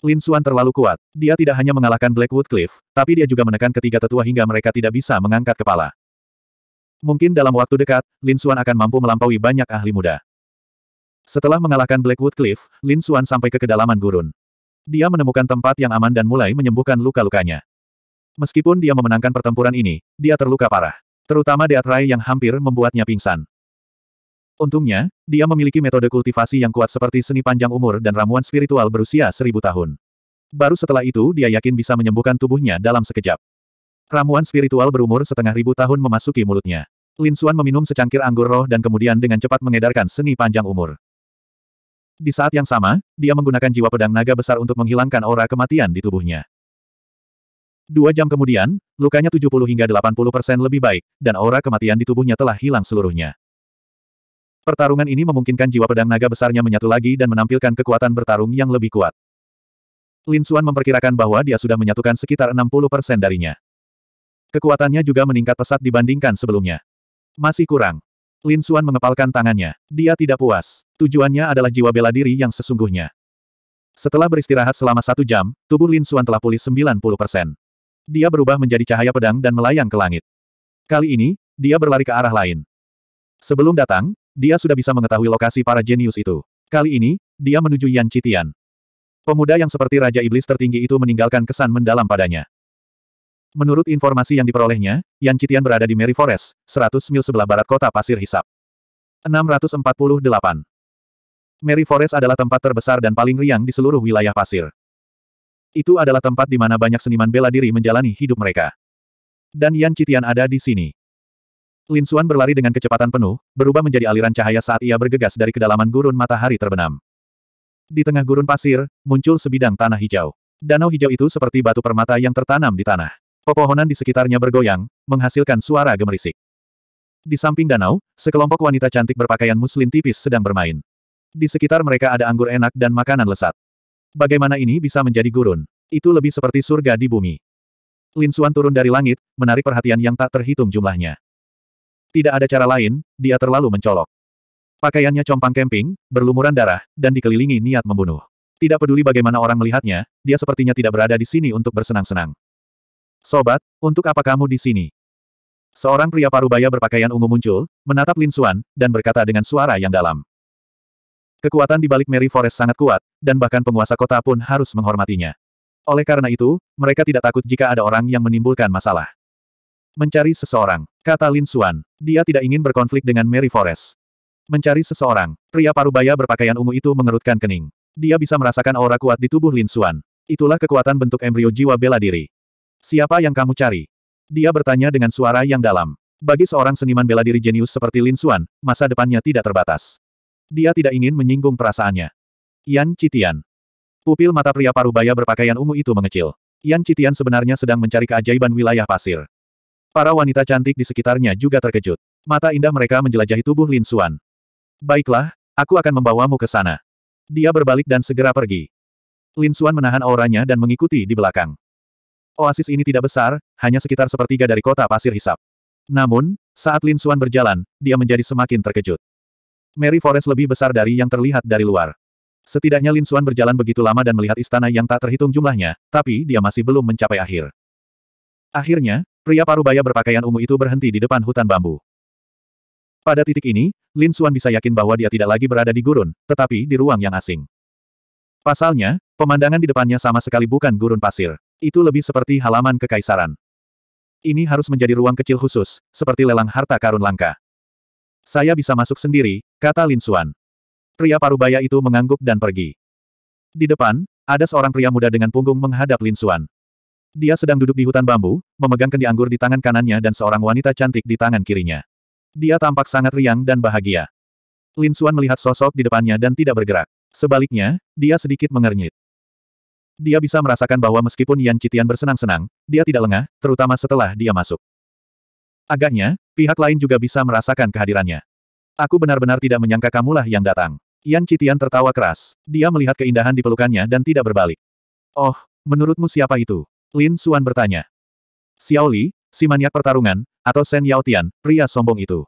Lin Xuan terlalu kuat. Dia tidak hanya mengalahkan Blackwood Cliff, tapi dia juga menekan ketiga tetua hingga mereka tidak bisa mengangkat kepala. Mungkin dalam waktu dekat, Lin Xuan akan mampu melampaui banyak ahli muda. Setelah mengalahkan Blackwood Cliff, Lin Xuan sampai ke kedalaman gurun. Dia menemukan tempat yang aman dan mulai menyembuhkan luka-lukanya. Meskipun dia memenangkan pertempuran ini, dia terluka parah. Terutama Deatrai yang hampir membuatnya pingsan. Untungnya, dia memiliki metode kultivasi yang kuat seperti seni panjang umur dan ramuan spiritual berusia seribu tahun. Baru setelah itu dia yakin bisa menyembuhkan tubuhnya dalam sekejap. Ramuan spiritual berumur setengah ribu tahun memasuki mulutnya. Lin Xuan meminum secangkir anggur roh dan kemudian dengan cepat mengedarkan seni panjang umur. Di saat yang sama, dia menggunakan jiwa pedang naga besar untuk menghilangkan aura kematian di tubuhnya. Dua jam kemudian, lukanya 70 hingga 80 persen lebih baik, dan aura kematian di tubuhnya telah hilang seluruhnya. Pertarungan ini memungkinkan jiwa pedang naga besarnya menyatu lagi dan menampilkan kekuatan bertarung yang lebih kuat. Lin Xuan memperkirakan bahwa dia sudah menyatukan sekitar 60 persen darinya. Kekuatannya juga meningkat pesat dibandingkan sebelumnya. Masih kurang. Lin Xuan mengepalkan tangannya. Dia tidak puas. Tujuannya adalah jiwa bela diri yang sesungguhnya. Setelah beristirahat selama satu jam, tubuh Lin Xuan telah pulih 90 persen. Dia berubah menjadi cahaya pedang dan melayang ke langit. Kali ini, dia berlari ke arah lain. Sebelum datang, dia sudah bisa mengetahui lokasi para jenius itu. Kali ini, dia menuju Yan Citian. Pemuda yang seperti Raja Iblis tertinggi itu meninggalkan kesan mendalam padanya. Menurut informasi yang diperolehnya, Yan Citian berada di Mary Forest, 100 mil sebelah barat kota Pasir Hisap. 648. Mary Forest adalah tempat terbesar dan paling riang di seluruh wilayah pasir. Itu adalah tempat di mana banyak seniman bela diri menjalani hidup mereka. Dan Yan Citian ada di sini. Lin Xuan berlari dengan kecepatan penuh, berubah menjadi aliran cahaya saat ia bergegas dari kedalaman gurun matahari terbenam. Di tengah gurun pasir, muncul sebidang tanah hijau. Danau hijau itu seperti batu permata yang tertanam di tanah. Pepohonan di sekitarnya bergoyang, menghasilkan suara gemerisik. Di samping danau, sekelompok wanita cantik berpakaian muslim tipis sedang bermain. Di sekitar mereka ada anggur enak dan makanan lesat. Bagaimana ini bisa menjadi gurun? Itu lebih seperti surga di bumi. Lin Xuan turun dari langit, menarik perhatian yang tak terhitung jumlahnya. Tidak ada cara lain, dia terlalu mencolok. Pakaiannya compang camping, berlumuran darah, dan dikelilingi niat membunuh. Tidak peduli bagaimana orang melihatnya, dia sepertinya tidak berada di sini untuk bersenang-senang. Sobat, untuk apa kamu di sini? Seorang pria parubaya berpakaian ungu muncul, menatap Lin Xuan, dan berkata dengan suara yang dalam. Kekuatan di balik Mary Forest sangat kuat, dan bahkan penguasa kota pun harus menghormatinya. Oleh karena itu, mereka tidak takut jika ada orang yang menimbulkan masalah. Mencari seseorang, kata Lin Xuan. Dia tidak ingin berkonflik dengan Mary Forest. Mencari seseorang. Pria parubaya berpakaian ungu itu mengerutkan kening. Dia bisa merasakan aura kuat di tubuh Lin Xuan. Itulah kekuatan bentuk embrio jiwa bela diri. Siapa yang kamu cari? Dia bertanya dengan suara yang dalam. Bagi seorang seniman bela diri jenius seperti Lin Xuan, masa depannya tidak terbatas. Dia tidak ingin menyinggung perasaannya. Yan Citian. Pupil mata pria parubaya berpakaian ungu itu mengecil. Yan Citian sebenarnya sedang mencari keajaiban wilayah pasir. Para wanita cantik di sekitarnya juga terkejut. Mata indah mereka menjelajahi tubuh Lin Xuan. Baiklah, aku akan membawamu ke sana. Dia berbalik dan segera pergi. Lin Xuan menahan auranya dan mengikuti di belakang. Oasis ini tidak besar, hanya sekitar sepertiga dari kota pasir hisap. Namun, saat Lin Xuan berjalan, dia menjadi semakin terkejut. Mary Forest lebih besar dari yang terlihat dari luar. Setidaknya Lin Xuan berjalan begitu lama dan melihat istana yang tak terhitung jumlahnya, tapi dia masih belum mencapai akhir. Akhirnya, pria parubaya berpakaian ungu itu berhenti di depan hutan bambu. Pada titik ini, Lin Xuan bisa yakin bahwa dia tidak lagi berada di gurun, tetapi di ruang yang asing. Pasalnya, pemandangan di depannya sama sekali bukan gurun pasir. Itu lebih seperti halaman kekaisaran. Ini harus menjadi ruang kecil khusus, seperti lelang harta karun langka. Saya bisa masuk sendiri, kata Lin Xuan. Pria parubaya itu mengangguk dan pergi. Di depan, ada seorang pria muda dengan punggung menghadap Lin Xuan. Dia sedang duduk di hutan bambu, memegang kendi anggur di tangan kanannya dan seorang wanita cantik di tangan kirinya. Dia tampak sangat riang dan bahagia. Lin Xuan melihat sosok di depannya dan tidak bergerak. Sebaliknya, dia sedikit mengernyit. Dia bisa merasakan bahwa meskipun Yan Citian bersenang-senang, dia tidak lengah, terutama setelah dia masuk. Agaknya, pihak lain juga bisa merasakan kehadirannya. Aku benar-benar tidak menyangka kamulah yang datang. Yan Citian tertawa keras. Dia melihat keindahan di pelukannya dan tidak berbalik. Oh, menurutmu siapa itu? Lin Xuan bertanya. Xiao Li, si maniak pertarungan, atau Sen Yaotian, pria sombong itu.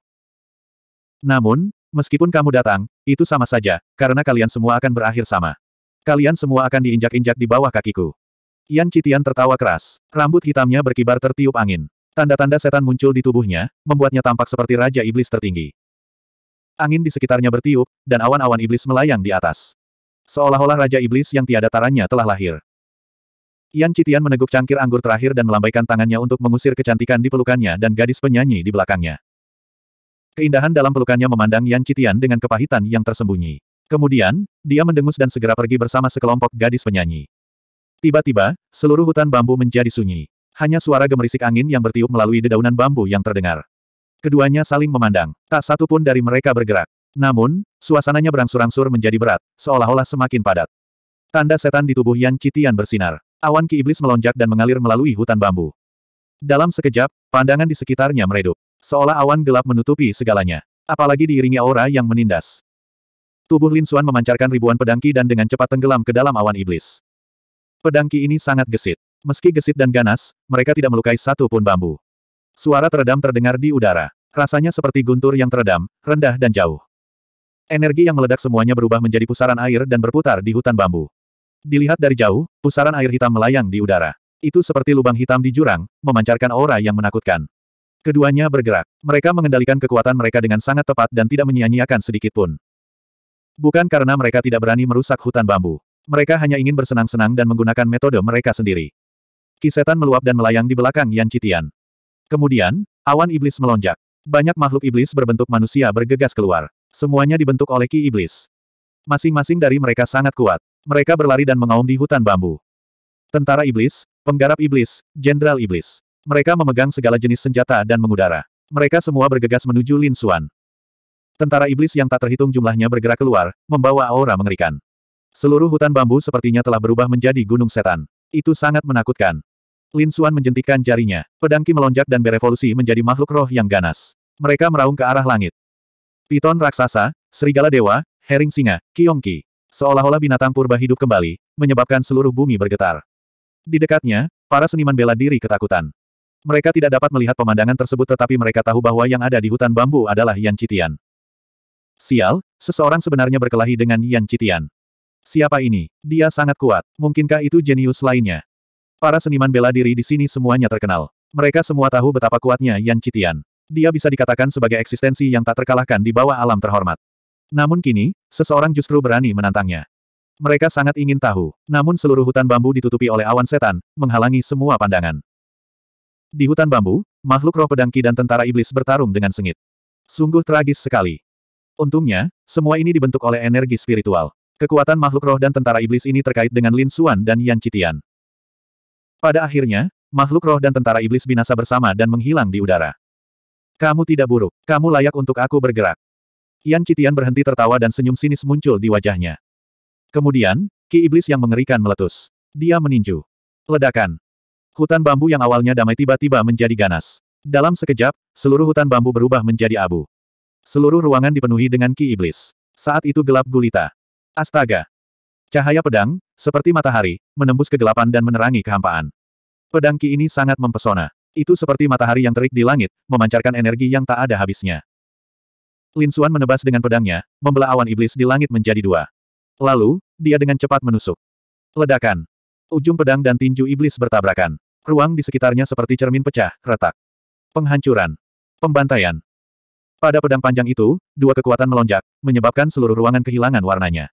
Namun, meskipun kamu datang, itu sama saja, karena kalian semua akan berakhir sama. Kalian semua akan diinjak-injak di bawah kakiku. Yan Citian tertawa keras. Rambut hitamnya berkibar tertiup angin. Tanda-tanda setan muncul di tubuhnya, membuatnya tampak seperti Raja Iblis tertinggi. Angin di sekitarnya bertiup, dan awan-awan iblis melayang di atas. Seolah-olah Raja Iblis yang tiada taranya telah lahir. Yan Citian meneguk cangkir anggur terakhir dan melambaikan tangannya untuk mengusir kecantikan di pelukannya dan gadis penyanyi di belakangnya. Keindahan dalam pelukannya memandang Yan Citian dengan kepahitan yang tersembunyi. Kemudian, dia mendengus dan segera pergi bersama sekelompok gadis penyanyi. Tiba-tiba, seluruh hutan bambu menjadi sunyi. Hanya suara gemerisik angin yang bertiup melalui dedaunan bambu yang terdengar. Keduanya saling memandang. Tak satu pun dari mereka bergerak. Namun, suasananya berangsur-angsur menjadi berat, seolah-olah semakin padat. Tanda setan di tubuh Yan Citian bersinar. Awan ki iblis melonjak dan mengalir melalui hutan bambu. Dalam sekejap, pandangan di sekitarnya meredup. Seolah awan gelap menutupi segalanya. Apalagi diiringi aura yang menindas. Tubuh Lin Xuan memancarkan ribuan pedangki dan dengan cepat tenggelam ke dalam awan iblis. Pedangki ini sangat gesit. Meski gesit dan ganas, mereka tidak melukai satu pun bambu. Suara teredam terdengar di udara. Rasanya seperti guntur yang teredam, rendah dan jauh. Energi yang meledak semuanya berubah menjadi pusaran air dan berputar di hutan bambu. Dilihat dari jauh, pusaran air hitam melayang di udara. Itu seperti lubang hitam di jurang, memancarkan aura yang menakutkan. Keduanya bergerak. Mereka mengendalikan kekuatan mereka dengan sangat tepat dan tidak menyia-nyiakan sedikit pun. Bukan karena mereka tidak berani merusak hutan bambu. Mereka hanya ingin bersenang-senang dan menggunakan metode mereka sendiri. Kisetan meluap dan melayang di belakang Yan Citian. Kemudian, awan iblis melonjak. Banyak makhluk iblis berbentuk manusia bergegas keluar. Semuanya dibentuk oleh Ki Iblis. Masing-masing dari mereka sangat kuat. Mereka berlari dan mengaum di hutan bambu. Tentara iblis, penggarap iblis, jenderal iblis. Mereka memegang segala jenis senjata dan mengudara. Mereka semua bergegas menuju Lin Xuan. Tentara iblis yang tak terhitung jumlahnya bergerak keluar, membawa aura mengerikan. Seluruh hutan bambu sepertinya telah berubah menjadi gunung setan. Itu sangat menakutkan. Lin Xuan menjentikkan jarinya. Pedangki melonjak dan berevolusi menjadi makhluk roh yang ganas. Mereka meraung ke arah langit. Piton raksasa, serigala dewa, hering singa, kiongki. Seolah-olah binatang purba hidup kembali, menyebabkan seluruh bumi bergetar. Di dekatnya, para seniman bela diri ketakutan. Mereka tidak dapat melihat pemandangan tersebut tetapi mereka tahu bahwa yang ada di hutan bambu adalah Yan Citian. Sial, seseorang sebenarnya berkelahi dengan Yan Citian. Siapa ini? Dia sangat kuat. Mungkinkah itu jenius lainnya? Para seniman bela diri di sini semuanya terkenal. Mereka semua tahu betapa kuatnya Yan Citian. Dia bisa dikatakan sebagai eksistensi yang tak terkalahkan di bawah alam terhormat. Namun kini, seseorang justru berani menantangnya. Mereka sangat ingin tahu, namun seluruh hutan bambu ditutupi oleh awan setan, menghalangi semua pandangan. Di hutan bambu, makhluk roh pedangki dan tentara iblis bertarung dengan sengit. Sungguh tragis sekali. Untungnya, semua ini dibentuk oleh energi spiritual. Kekuatan makhluk roh dan tentara iblis ini terkait dengan Lin Xuan dan Yan Citian. Pada akhirnya, makhluk roh dan tentara iblis binasa bersama dan menghilang di udara. Kamu tidak buruk. Kamu layak untuk aku bergerak. Yan Citian berhenti tertawa dan senyum sinis muncul di wajahnya. Kemudian, ki iblis yang mengerikan meletus. Dia meninju. Ledakan. Hutan bambu yang awalnya damai tiba-tiba menjadi ganas. Dalam sekejap, seluruh hutan bambu berubah menjadi abu. Seluruh ruangan dipenuhi dengan ki iblis. Saat itu gelap gulita. Astaga! Cahaya pedang, seperti matahari, menembus kegelapan dan menerangi kehampaan. Pedang ki ini sangat mempesona. Itu seperti matahari yang terik di langit, memancarkan energi yang tak ada habisnya. Lin Xuan menebas dengan pedangnya, membelah awan iblis di langit menjadi dua. Lalu, dia dengan cepat menusuk. Ledakan. Ujung pedang dan tinju iblis bertabrakan. Ruang di sekitarnya seperti cermin pecah, retak. Penghancuran. Pembantaian. Pada pedang panjang itu, dua kekuatan melonjak, menyebabkan seluruh ruangan kehilangan warnanya.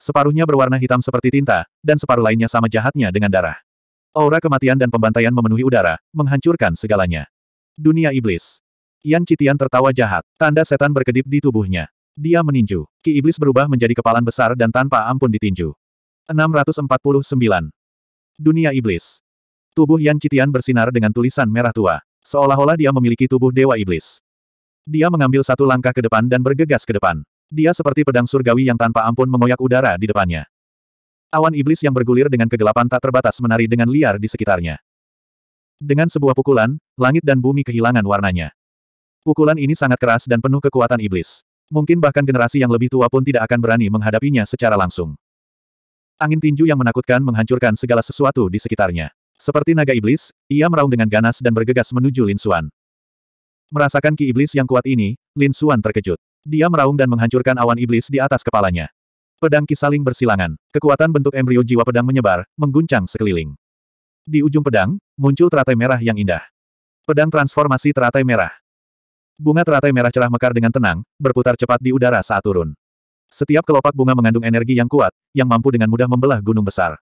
Separuhnya berwarna hitam seperti tinta, dan separuh lainnya sama jahatnya dengan darah. Aura kematian dan pembantaian memenuhi udara, menghancurkan segalanya. Dunia iblis. Yan Citian tertawa jahat, tanda setan berkedip di tubuhnya. Dia meninju. Ki iblis berubah menjadi kepalan besar dan tanpa ampun ditinju. 649. Dunia iblis. Tubuh Yan Citian bersinar dengan tulisan merah tua. Seolah-olah dia memiliki tubuh dewa iblis. Dia mengambil satu langkah ke depan dan bergegas ke depan. Dia seperti pedang surgawi yang tanpa ampun mengoyak udara di depannya. Awan iblis yang bergulir dengan kegelapan tak terbatas menari dengan liar di sekitarnya. Dengan sebuah pukulan, langit dan bumi kehilangan warnanya. Pukulan ini sangat keras dan penuh kekuatan iblis. Mungkin bahkan generasi yang lebih tua pun tidak akan berani menghadapinya secara langsung. Angin tinju yang menakutkan menghancurkan segala sesuatu di sekitarnya. Seperti naga iblis, ia meraung dengan ganas dan bergegas menuju Lin Xuan. Merasakan ki iblis yang kuat ini, Lin Xuan terkejut. Dia meraung dan menghancurkan awan iblis di atas kepalanya. Pedang ki saling bersilangan. Kekuatan bentuk embrio jiwa pedang menyebar, mengguncang sekeliling. Di ujung pedang, muncul teratai merah yang indah. Pedang transformasi teratai merah. Bunga teratai merah cerah mekar dengan tenang, berputar cepat di udara saat turun. Setiap kelopak bunga mengandung energi yang kuat, yang mampu dengan mudah membelah gunung besar.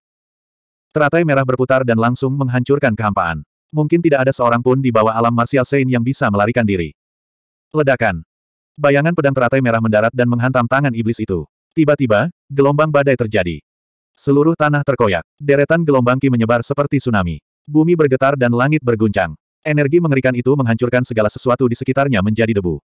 Teratai merah berputar dan langsung menghancurkan kehampaan. Mungkin tidak ada seorang pun di bawah alam martial Sein yang bisa melarikan diri. Ledakan. Bayangan pedang teratai merah mendarat dan menghantam tangan iblis itu. Tiba-tiba, gelombang badai terjadi. Seluruh tanah terkoyak. Deretan gelombang ki menyebar seperti tsunami. Bumi bergetar dan langit berguncang. Energi mengerikan itu menghancurkan segala sesuatu di sekitarnya menjadi debu.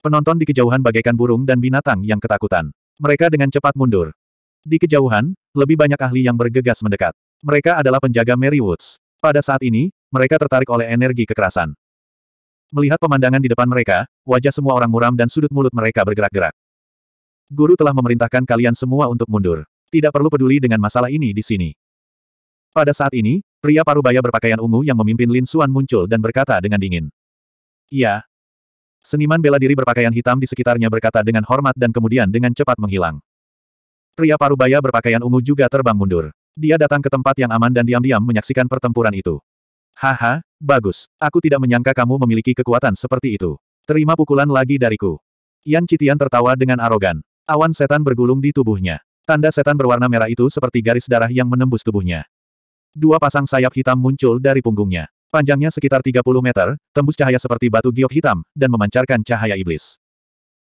Penonton di kejauhan bagaikan burung dan binatang yang ketakutan. Mereka dengan cepat mundur. Di kejauhan, lebih banyak ahli yang bergegas mendekat. Mereka adalah penjaga Mary Woods. Pada saat ini, mereka tertarik oleh energi kekerasan. Melihat pemandangan di depan mereka, wajah semua orang muram dan sudut mulut mereka bergerak-gerak. Guru telah memerintahkan kalian semua untuk mundur. Tidak perlu peduli dengan masalah ini di sini. Pada saat ini, pria parubaya berpakaian ungu yang memimpin Lin Xuan muncul dan berkata dengan dingin. Iya. Seniman bela diri berpakaian hitam di sekitarnya berkata dengan hormat dan kemudian dengan cepat menghilang. Pria parubaya berpakaian ungu juga terbang mundur. Dia datang ke tempat yang aman dan diam-diam menyaksikan pertempuran itu. Haha, bagus. Aku tidak menyangka kamu memiliki kekuatan seperti itu. Terima pukulan lagi dariku. Yan Citian tertawa dengan arogan. Awan setan bergulung di tubuhnya. Tanda setan berwarna merah itu seperti garis darah yang menembus tubuhnya. Dua pasang sayap hitam muncul dari punggungnya. Panjangnya sekitar 30 meter, tembus cahaya seperti batu giok hitam, dan memancarkan cahaya iblis.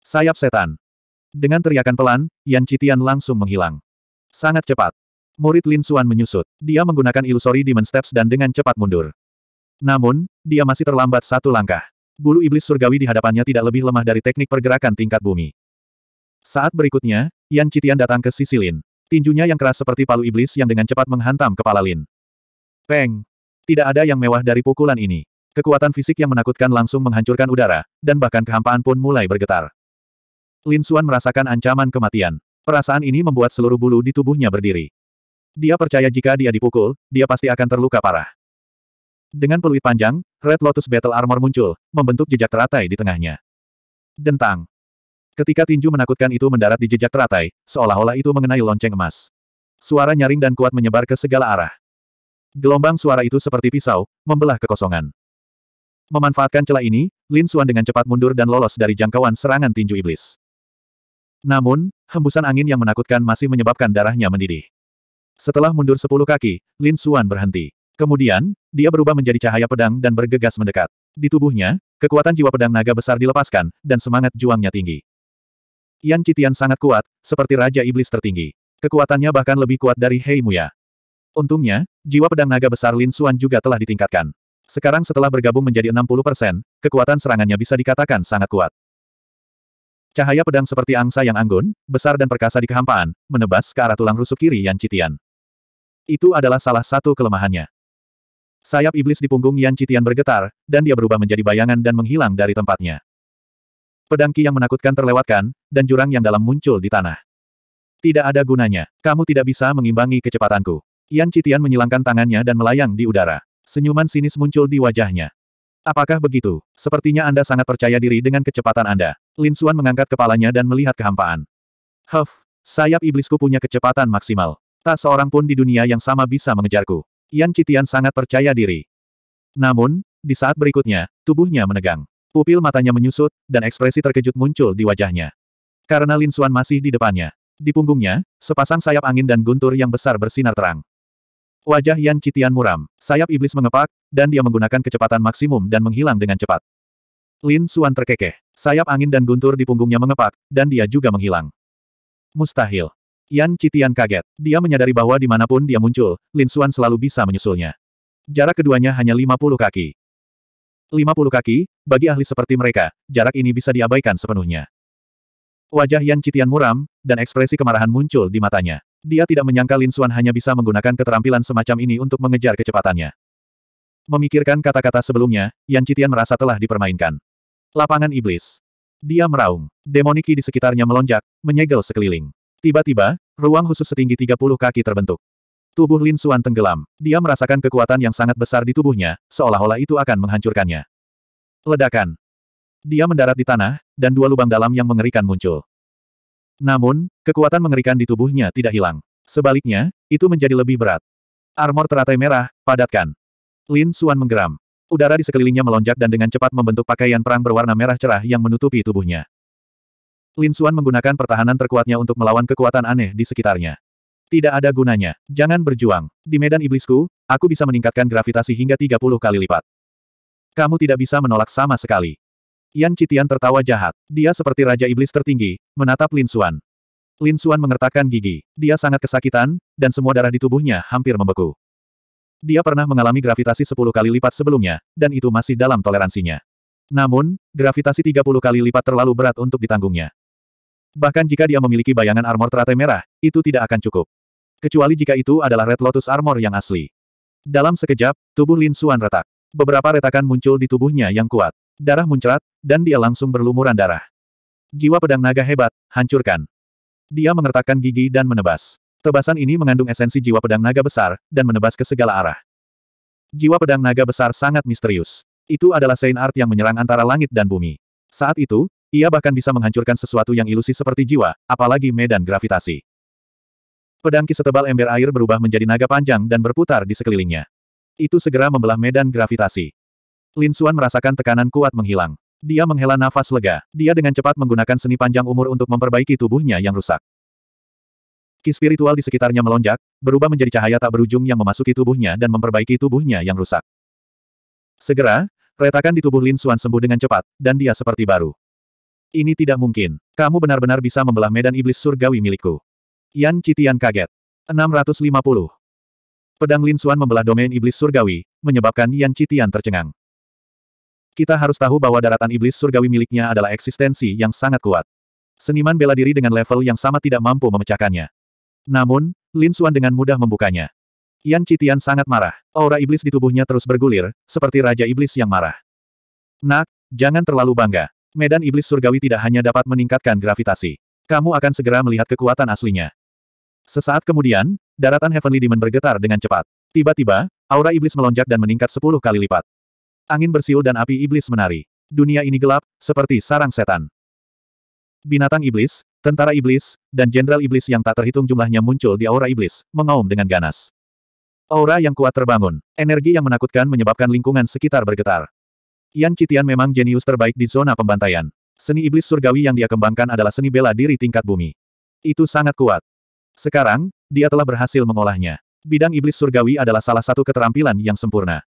Sayap setan. Dengan teriakan pelan, Yan Citian langsung menghilang. Sangat cepat. Murid Lin Xuan menyusut. Dia menggunakan ilusori Demon Steps dan dengan cepat mundur. Namun, dia masih terlambat satu langkah. Bulu iblis surgawi di hadapannya tidak lebih lemah dari teknik pergerakan tingkat bumi. Saat berikutnya, Yan Citian datang ke sisi Lin. Tinjunya yang keras seperti palu iblis yang dengan cepat menghantam kepala Lin. Peng! Tidak ada yang mewah dari pukulan ini. Kekuatan fisik yang menakutkan langsung menghancurkan udara, dan bahkan kehampaan pun mulai bergetar. Lin Xuan merasakan ancaman kematian. Perasaan ini membuat seluruh bulu di tubuhnya berdiri. Dia percaya jika dia dipukul, dia pasti akan terluka parah. Dengan peluit panjang, Red Lotus Battle Armor muncul, membentuk jejak teratai di tengahnya. Dentang. Ketika tinju menakutkan itu mendarat di jejak teratai, seolah-olah itu mengenai lonceng emas. Suara nyaring dan kuat menyebar ke segala arah. Gelombang suara itu seperti pisau, membelah kekosongan. Memanfaatkan celah ini, Lin Xuan dengan cepat mundur dan lolos dari jangkauan serangan tinju iblis. Namun, hembusan angin yang menakutkan masih menyebabkan darahnya mendidih. Setelah mundur sepuluh kaki, Lin Xuan berhenti. Kemudian, dia berubah menjadi cahaya pedang dan bergegas mendekat. Di tubuhnya, kekuatan jiwa pedang naga besar dilepaskan, dan semangat juangnya tinggi. Yan Citian sangat kuat, seperti Raja Iblis tertinggi. Kekuatannya bahkan lebih kuat dari Hei Muya. Untungnya, jiwa pedang naga besar Lin Xuan juga telah ditingkatkan. Sekarang setelah bergabung menjadi 60%, kekuatan serangannya bisa dikatakan sangat kuat. Cahaya pedang seperti angsa yang anggun, besar dan perkasa di kehampaan, menebas ke arah tulang rusuk kiri Yan Citian. Itu adalah salah satu kelemahannya. Sayap iblis di punggung Yan Citian bergetar, dan dia berubah menjadi bayangan dan menghilang dari tempatnya. Pedang Ki yang menakutkan terlewatkan, dan jurang yang dalam muncul di tanah. Tidak ada gunanya. Kamu tidak bisa mengimbangi kecepatanku. Yan Citian menyilangkan tangannya dan melayang di udara. Senyuman sinis muncul di wajahnya. Apakah begitu? Sepertinya Anda sangat percaya diri dengan kecepatan Anda. Lin Xuan mengangkat kepalanya dan melihat kehampaan. Huff, sayap iblisku punya kecepatan maksimal. Tak seorang pun di dunia yang sama bisa mengejarku. Yan Citian sangat percaya diri. Namun, di saat berikutnya, tubuhnya menegang. Pupil matanya menyusut, dan ekspresi terkejut muncul di wajahnya. Karena Lin Xuan masih di depannya. Di punggungnya, sepasang sayap angin dan guntur yang besar bersinar terang. Wajah Yan Citian muram, sayap iblis mengepak, dan dia menggunakan kecepatan maksimum dan menghilang dengan cepat. Lin Xuan terkekeh. Sayap angin dan guntur di punggungnya mengepak, dan dia juga menghilang. Mustahil. Yan Citian kaget. Dia menyadari bahwa di mana pun dia muncul, Lin Xuan selalu bisa menyusulnya. Jarak keduanya hanya 50 kaki. 50 kaki, bagi ahli seperti mereka, jarak ini bisa diabaikan sepenuhnya. Wajah Yan Citian muram, dan ekspresi kemarahan muncul di matanya. Dia tidak menyangka Lin Xuan hanya bisa menggunakan keterampilan semacam ini untuk mengejar kecepatannya. Memikirkan kata-kata sebelumnya, Yan Citian merasa telah dipermainkan. Lapangan iblis. Dia meraung. Demoniki di sekitarnya melonjak, menyegel sekeliling. Tiba-tiba, ruang khusus setinggi 30 kaki terbentuk. Tubuh Lin Xuan tenggelam. Dia merasakan kekuatan yang sangat besar di tubuhnya, seolah-olah itu akan menghancurkannya. Ledakan. Dia mendarat di tanah, dan dua lubang dalam yang mengerikan muncul. Namun, kekuatan mengerikan di tubuhnya tidak hilang. Sebaliknya, itu menjadi lebih berat. Armor teratai merah, padatkan. Lin Xuan menggeram. Udara di sekelilingnya melonjak dan dengan cepat membentuk pakaian perang berwarna merah cerah yang menutupi tubuhnya. Lin Xuan menggunakan pertahanan terkuatnya untuk melawan kekuatan aneh di sekitarnya. Tidak ada gunanya. Jangan berjuang. Di medan iblisku, aku bisa meningkatkan gravitasi hingga 30 kali lipat. Kamu tidak bisa menolak sama sekali. Yan Citian tertawa jahat. Dia seperti Raja Iblis tertinggi, menatap Lin Xuan. Lin Xuan mengertakkan gigi. Dia sangat kesakitan, dan semua darah di tubuhnya hampir membeku. Dia pernah mengalami gravitasi 10 kali lipat sebelumnya, dan itu masih dalam toleransinya. Namun, gravitasi 30 kali lipat terlalu berat untuk ditanggungnya. Bahkan jika dia memiliki bayangan armor teratai merah, itu tidak akan cukup. Kecuali jika itu adalah Red Lotus Armor yang asli. Dalam sekejap, tubuh Lin Xuan retak. Beberapa retakan muncul di tubuhnya yang kuat. Darah muncrat, dan dia langsung berlumuran darah. Jiwa pedang naga hebat, hancurkan. Dia mengertakkan gigi dan menebas. Tebasan ini mengandung esensi jiwa pedang naga besar, dan menebas ke segala arah. Jiwa pedang naga besar sangat misterius. Itu adalah Saint Art yang menyerang antara langit dan bumi. Saat itu, ia bahkan bisa menghancurkan sesuatu yang ilusi seperti jiwa, apalagi medan gravitasi. Pedang ki setebal ember air berubah menjadi naga panjang dan berputar di sekelilingnya. Itu segera membelah medan gravitasi. Lin Xuan merasakan tekanan kuat menghilang. Dia menghela nafas lega. Dia dengan cepat menggunakan seni panjang umur untuk memperbaiki tubuhnya yang rusak. Ki spiritual di sekitarnya melonjak, berubah menjadi cahaya tak berujung yang memasuki tubuhnya dan memperbaiki tubuhnya yang rusak. Segera, retakan di tubuh Lin Xuan sembuh dengan cepat, dan dia seperti baru. Ini tidak mungkin. Kamu benar-benar bisa membelah medan iblis surgawi milikku. Yan Citian kaget. 650. Pedang Lin Xuan membelah domain iblis surgawi, menyebabkan Yan Citian tercengang. Kita harus tahu bahwa daratan iblis surgawi miliknya adalah eksistensi yang sangat kuat. Seniman bela diri dengan level yang sama tidak mampu memecahkannya. Namun, Lin Xuan dengan mudah membukanya. Yan Citian sangat marah. Aura iblis di tubuhnya terus bergulir, seperti Raja Iblis yang marah. Nak, jangan terlalu bangga. Medan iblis surgawi tidak hanya dapat meningkatkan gravitasi. Kamu akan segera melihat kekuatan aslinya. Sesaat kemudian, daratan Heavenly Demon bergetar dengan cepat. Tiba-tiba, aura iblis melonjak dan meningkat sepuluh kali lipat. Angin bersiul dan api iblis menari. Dunia ini gelap, seperti sarang setan. Binatang iblis, tentara iblis, dan jenderal iblis yang tak terhitung jumlahnya muncul di aura iblis, mengaum dengan ganas. Aura yang kuat terbangun, energi yang menakutkan menyebabkan lingkungan sekitar bergetar. Yan Citian memang jenius terbaik di zona pembantaian. Seni iblis surgawi yang dia kembangkan adalah seni bela diri tingkat bumi. Itu sangat kuat. Sekarang, dia telah berhasil mengolahnya. Bidang iblis surgawi adalah salah satu keterampilan yang sempurna.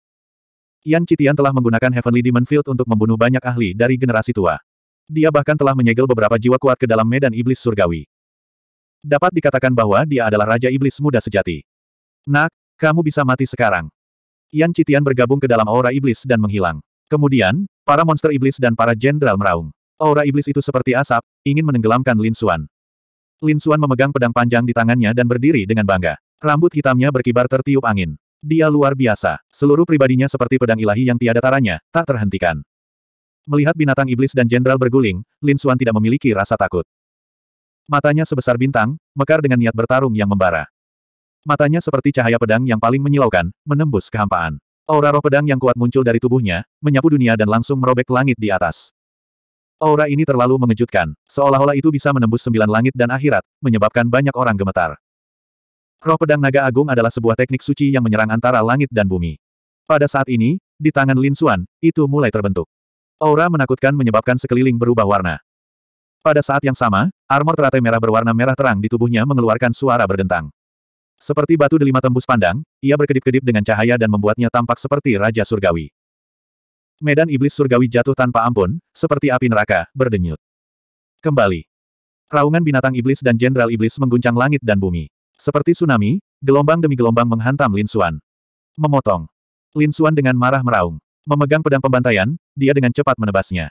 Yan Citian telah menggunakan Heavenly Demon Field untuk membunuh banyak ahli dari generasi tua. Dia bahkan telah menyegel beberapa jiwa kuat ke dalam medan iblis surgawi. Dapat dikatakan bahwa dia adalah Raja Iblis Muda sejati. Nak, kamu bisa mati sekarang. Yan Citian bergabung ke dalam aura iblis dan menghilang. Kemudian, para monster iblis dan para jenderal meraung. Aura iblis itu seperti asap, ingin menenggelamkan Lin Xuan. Lin Xuan memegang pedang panjang di tangannya dan berdiri dengan bangga. Rambut hitamnya berkibar tertiup angin. Dia luar biasa. Seluruh pribadinya seperti pedang ilahi yang tiada taranya, tak terhentikan. Melihat binatang iblis dan jenderal berguling, Lin Xuan tidak memiliki rasa takut. Matanya sebesar bintang, mekar dengan niat bertarung yang membara. Matanya seperti cahaya pedang yang paling menyilaukan, menembus kehampaan. Aura roh pedang yang kuat muncul dari tubuhnya, menyapu dunia dan langsung merobek langit di atas. Aura ini terlalu mengejutkan, seolah-olah itu bisa menembus sembilan langit dan akhirat, menyebabkan banyak orang gemetar. Roh pedang naga agung adalah sebuah teknik suci yang menyerang antara langit dan bumi. Pada saat ini, di tangan Lin Xuan, itu mulai terbentuk. Aura menakutkan menyebabkan sekeliling berubah warna. Pada saat yang sama, armor teratai merah berwarna merah terang di tubuhnya mengeluarkan suara berdentang. Seperti batu delima tembus pandang, ia berkedip-kedip dengan cahaya dan membuatnya tampak seperti Raja Surgawi. Medan iblis surgawi jatuh tanpa ampun, seperti api neraka, berdenyut. Kembali. Raungan binatang iblis dan jenderal iblis mengguncang langit dan bumi. Seperti tsunami, gelombang demi gelombang menghantam Lin Xuan. Memotong. Lin Xuan dengan marah meraung. Memegang pedang pembantaian, dia dengan cepat menebasnya.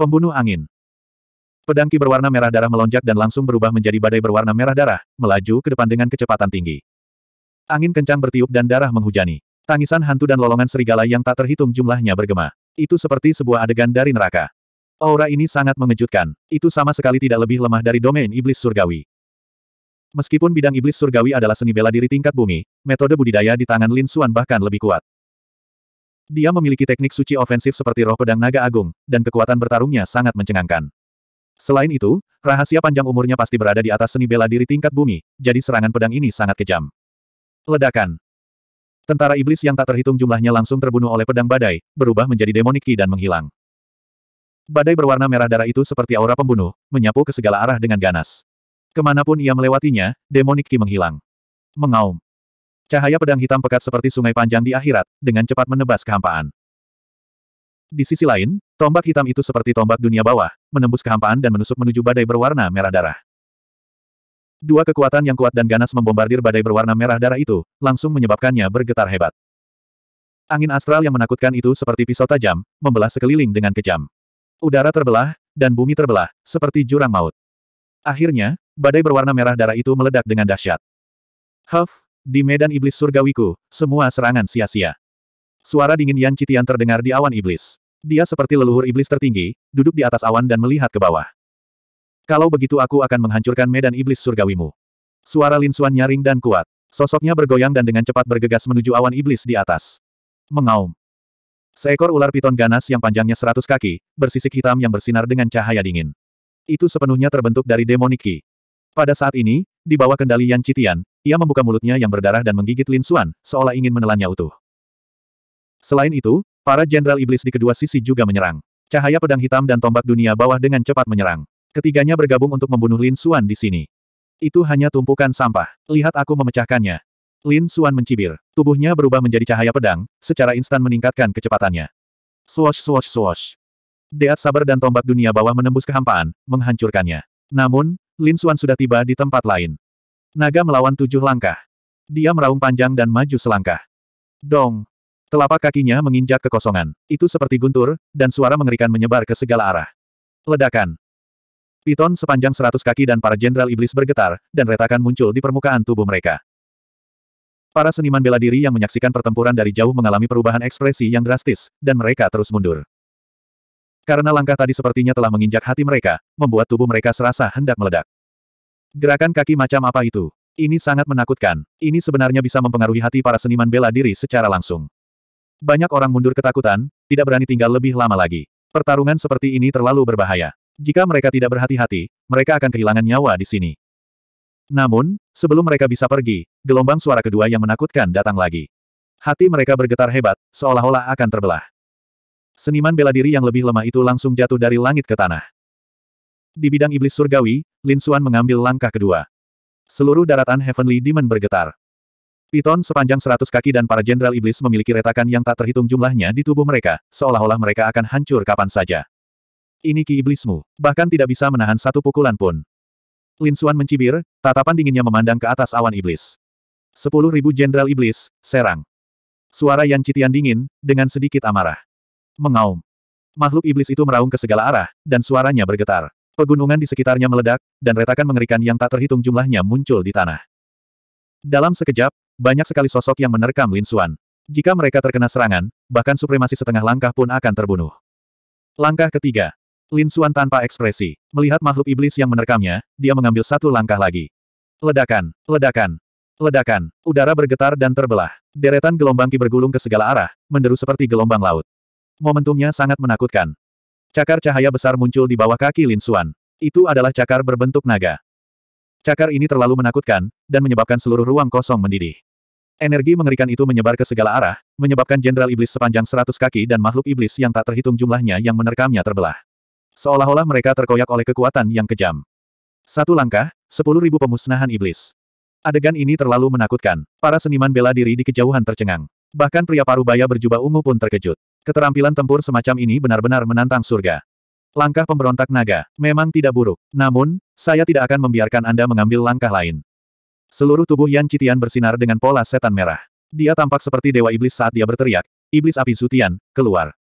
Pembunuh angin. Pedang ki berwarna merah darah melonjak dan langsung berubah menjadi badai berwarna merah darah, melaju ke depan dengan kecepatan tinggi. Angin kencang bertiup dan darah menghujani. Tangisan hantu dan lolongan serigala yang tak terhitung jumlahnya bergema. Itu seperti sebuah adegan dari neraka. Aura ini sangat mengejutkan. Itu sama sekali tidak lebih lemah dari domain iblis surgawi. Meskipun bidang iblis surgawi adalah seni bela diri tingkat bumi, metode budidaya di tangan Lin Xuan bahkan lebih kuat. Dia memiliki teknik suci ofensif seperti roh pedang naga agung, dan kekuatan bertarungnya sangat mencengangkan. Selain itu, rahasia panjang umurnya pasti berada di atas seni bela diri tingkat bumi, jadi serangan pedang ini sangat kejam. Ledakan. Tentara iblis yang tak terhitung jumlahnya langsung terbunuh oleh pedang badai, berubah menjadi demoniki dan menghilang. Badai berwarna merah darah itu seperti aura pembunuh, menyapu ke segala arah dengan ganas. Ke mana pun ia melewatinya, demonik ki menghilang. Mengaum. Cahaya pedang hitam pekat seperti sungai panjang di akhirat, dengan cepat menebas kehampaan. Di sisi lain, tombak hitam itu seperti tombak dunia bawah, menembus kehampaan dan menusuk menuju badai berwarna merah darah. Dua kekuatan yang kuat dan ganas membombardir badai berwarna merah darah itu, langsung menyebabkannya bergetar hebat. Angin astral yang menakutkan itu seperti pisau tajam, membelah sekeliling dengan kejam. Udara terbelah, dan bumi terbelah, seperti jurang maut. Akhirnya, badai berwarna merah darah itu meledak dengan dahsyat. Huff, di medan iblis surgawiku, semua serangan sia-sia. Suara dingin Yan Citian terdengar di awan iblis. Dia seperti leluhur iblis tertinggi, duduk di atas awan dan melihat ke bawah. Kalau begitu aku akan menghancurkan medan iblis surgawimu. Suara Lin Xuan nyaring dan kuat. Sosoknya bergoyang dan dengan cepat bergegas menuju awan iblis di atas. Mengaum. Seekor ular piton ganas yang panjangnya seratus kaki, bersisik hitam yang bersinar dengan cahaya dingin. Itu sepenuhnya terbentuk dari demoniki. Pada saat ini, di bawah kendali Yan Citian, ia membuka mulutnya yang berdarah dan menggigit Lin Xuan, seolah ingin menelannya utuh. Selain itu, para jenderal iblis di kedua sisi juga menyerang. Cahaya pedang hitam dan tombak dunia bawah dengan cepat menyerang. Ketiganya bergabung untuk membunuh Lin Xuan di sini. Itu hanya tumpukan sampah. Lihat aku memecahkannya. Lin Xuan mencibir. Tubuhnya berubah menjadi cahaya pedang, secara instan meningkatkan kecepatannya. Swosh swosh swosh. Deat sabar dan tombak dunia bawah menembus kehampaan, menghancurkannya. Namun, Lin Xuan sudah tiba di tempat lain. Naga melawan tujuh langkah. Dia meraung panjang dan maju selangkah. Dong. Telapak kakinya menginjak kekosongan. Itu seperti guntur, dan suara mengerikan menyebar ke segala arah. Ledakan. Piton sepanjang seratus kaki dan para jenderal iblis bergetar, dan retakan muncul di permukaan tubuh mereka. Para seniman bela diri yang menyaksikan pertempuran dari jauh mengalami perubahan ekspresi yang drastis, dan mereka terus mundur. Karena langkah tadi sepertinya telah menginjak hati mereka, membuat tubuh mereka serasa hendak meledak. Gerakan kaki macam apa itu? Ini sangat menakutkan. Ini sebenarnya bisa mempengaruhi hati para seniman bela diri secara langsung. Banyak orang mundur ketakutan, tidak berani tinggal lebih lama lagi. Pertarungan seperti ini terlalu berbahaya. Jika mereka tidak berhati-hati, mereka akan kehilangan nyawa di sini. Namun, sebelum mereka bisa pergi, gelombang suara kedua yang menakutkan datang lagi. Hati mereka bergetar hebat, seolah-olah akan terbelah. Seniman bela diri yang lebih lemah itu langsung jatuh dari langit ke tanah. Di bidang iblis surgawi, Lin Xuan mengambil langkah kedua. Seluruh daratan Heavenly Demon bergetar. Piton sepanjang seratus kaki dan para jenderal iblis memiliki retakan yang tak terhitung jumlahnya di tubuh mereka, seolah-olah mereka akan hancur kapan saja. Ini ki iblismu. Bahkan tidak bisa menahan satu pukulan pun. Lin Xuan mencibir, tatapan dinginnya memandang ke atas awan iblis. Sepuluh ribu jenderal iblis, serang. Suara Yan Citian dingin, dengan sedikit amarah. Mengaum. Makhluk iblis itu meraung ke segala arah, dan suaranya bergetar. Pegunungan di sekitarnya meledak, dan retakan mengerikan yang tak terhitung jumlahnya muncul di tanah. Dalam sekejap, banyak sekali sosok yang menerkam Lin Xuan. Jika mereka terkena serangan, bahkan supremasi setengah langkah pun akan terbunuh. Langkah ketiga. Lin Xuan tanpa ekspresi. Melihat makhluk iblis yang menerkamnya, dia mengambil satu langkah lagi. Ledakan, ledakan, ledakan. Udara bergetar dan terbelah. Deretan gelombang ki bergulung ke segala arah, menderu seperti gelombang laut. Momentumnya sangat menakutkan. Cakar cahaya besar muncul di bawah kaki Lin Xuan. Itu adalah cakar berbentuk naga. Cakar ini terlalu menakutkan, dan menyebabkan seluruh ruang kosong mendidih. Energi mengerikan itu menyebar ke segala arah, menyebabkan Jenderal Iblis sepanjang seratus kaki dan makhluk iblis yang tak terhitung jumlahnya yang menerkamnya terbelah. Seolah-olah mereka terkoyak oleh kekuatan yang kejam. Satu langkah, sepuluh ribu pemusnahan iblis. Adegan ini terlalu menakutkan. Para seniman bela diri di kejauhan tercengang. Bahkan pria parubaya berjubah ungu pun terkejut. Keterampilan tempur semacam ini benar-benar menantang surga. Langkah pemberontak naga, memang tidak buruk. Namun, saya tidak akan membiarkan Anda mengambil langkah lain. Seluruh tubuh Yan Citian bersinar dengan pola setan merah. Dia tampak seperti dewa iblis saat dia berteriak, Iblis api Sutian, keluar.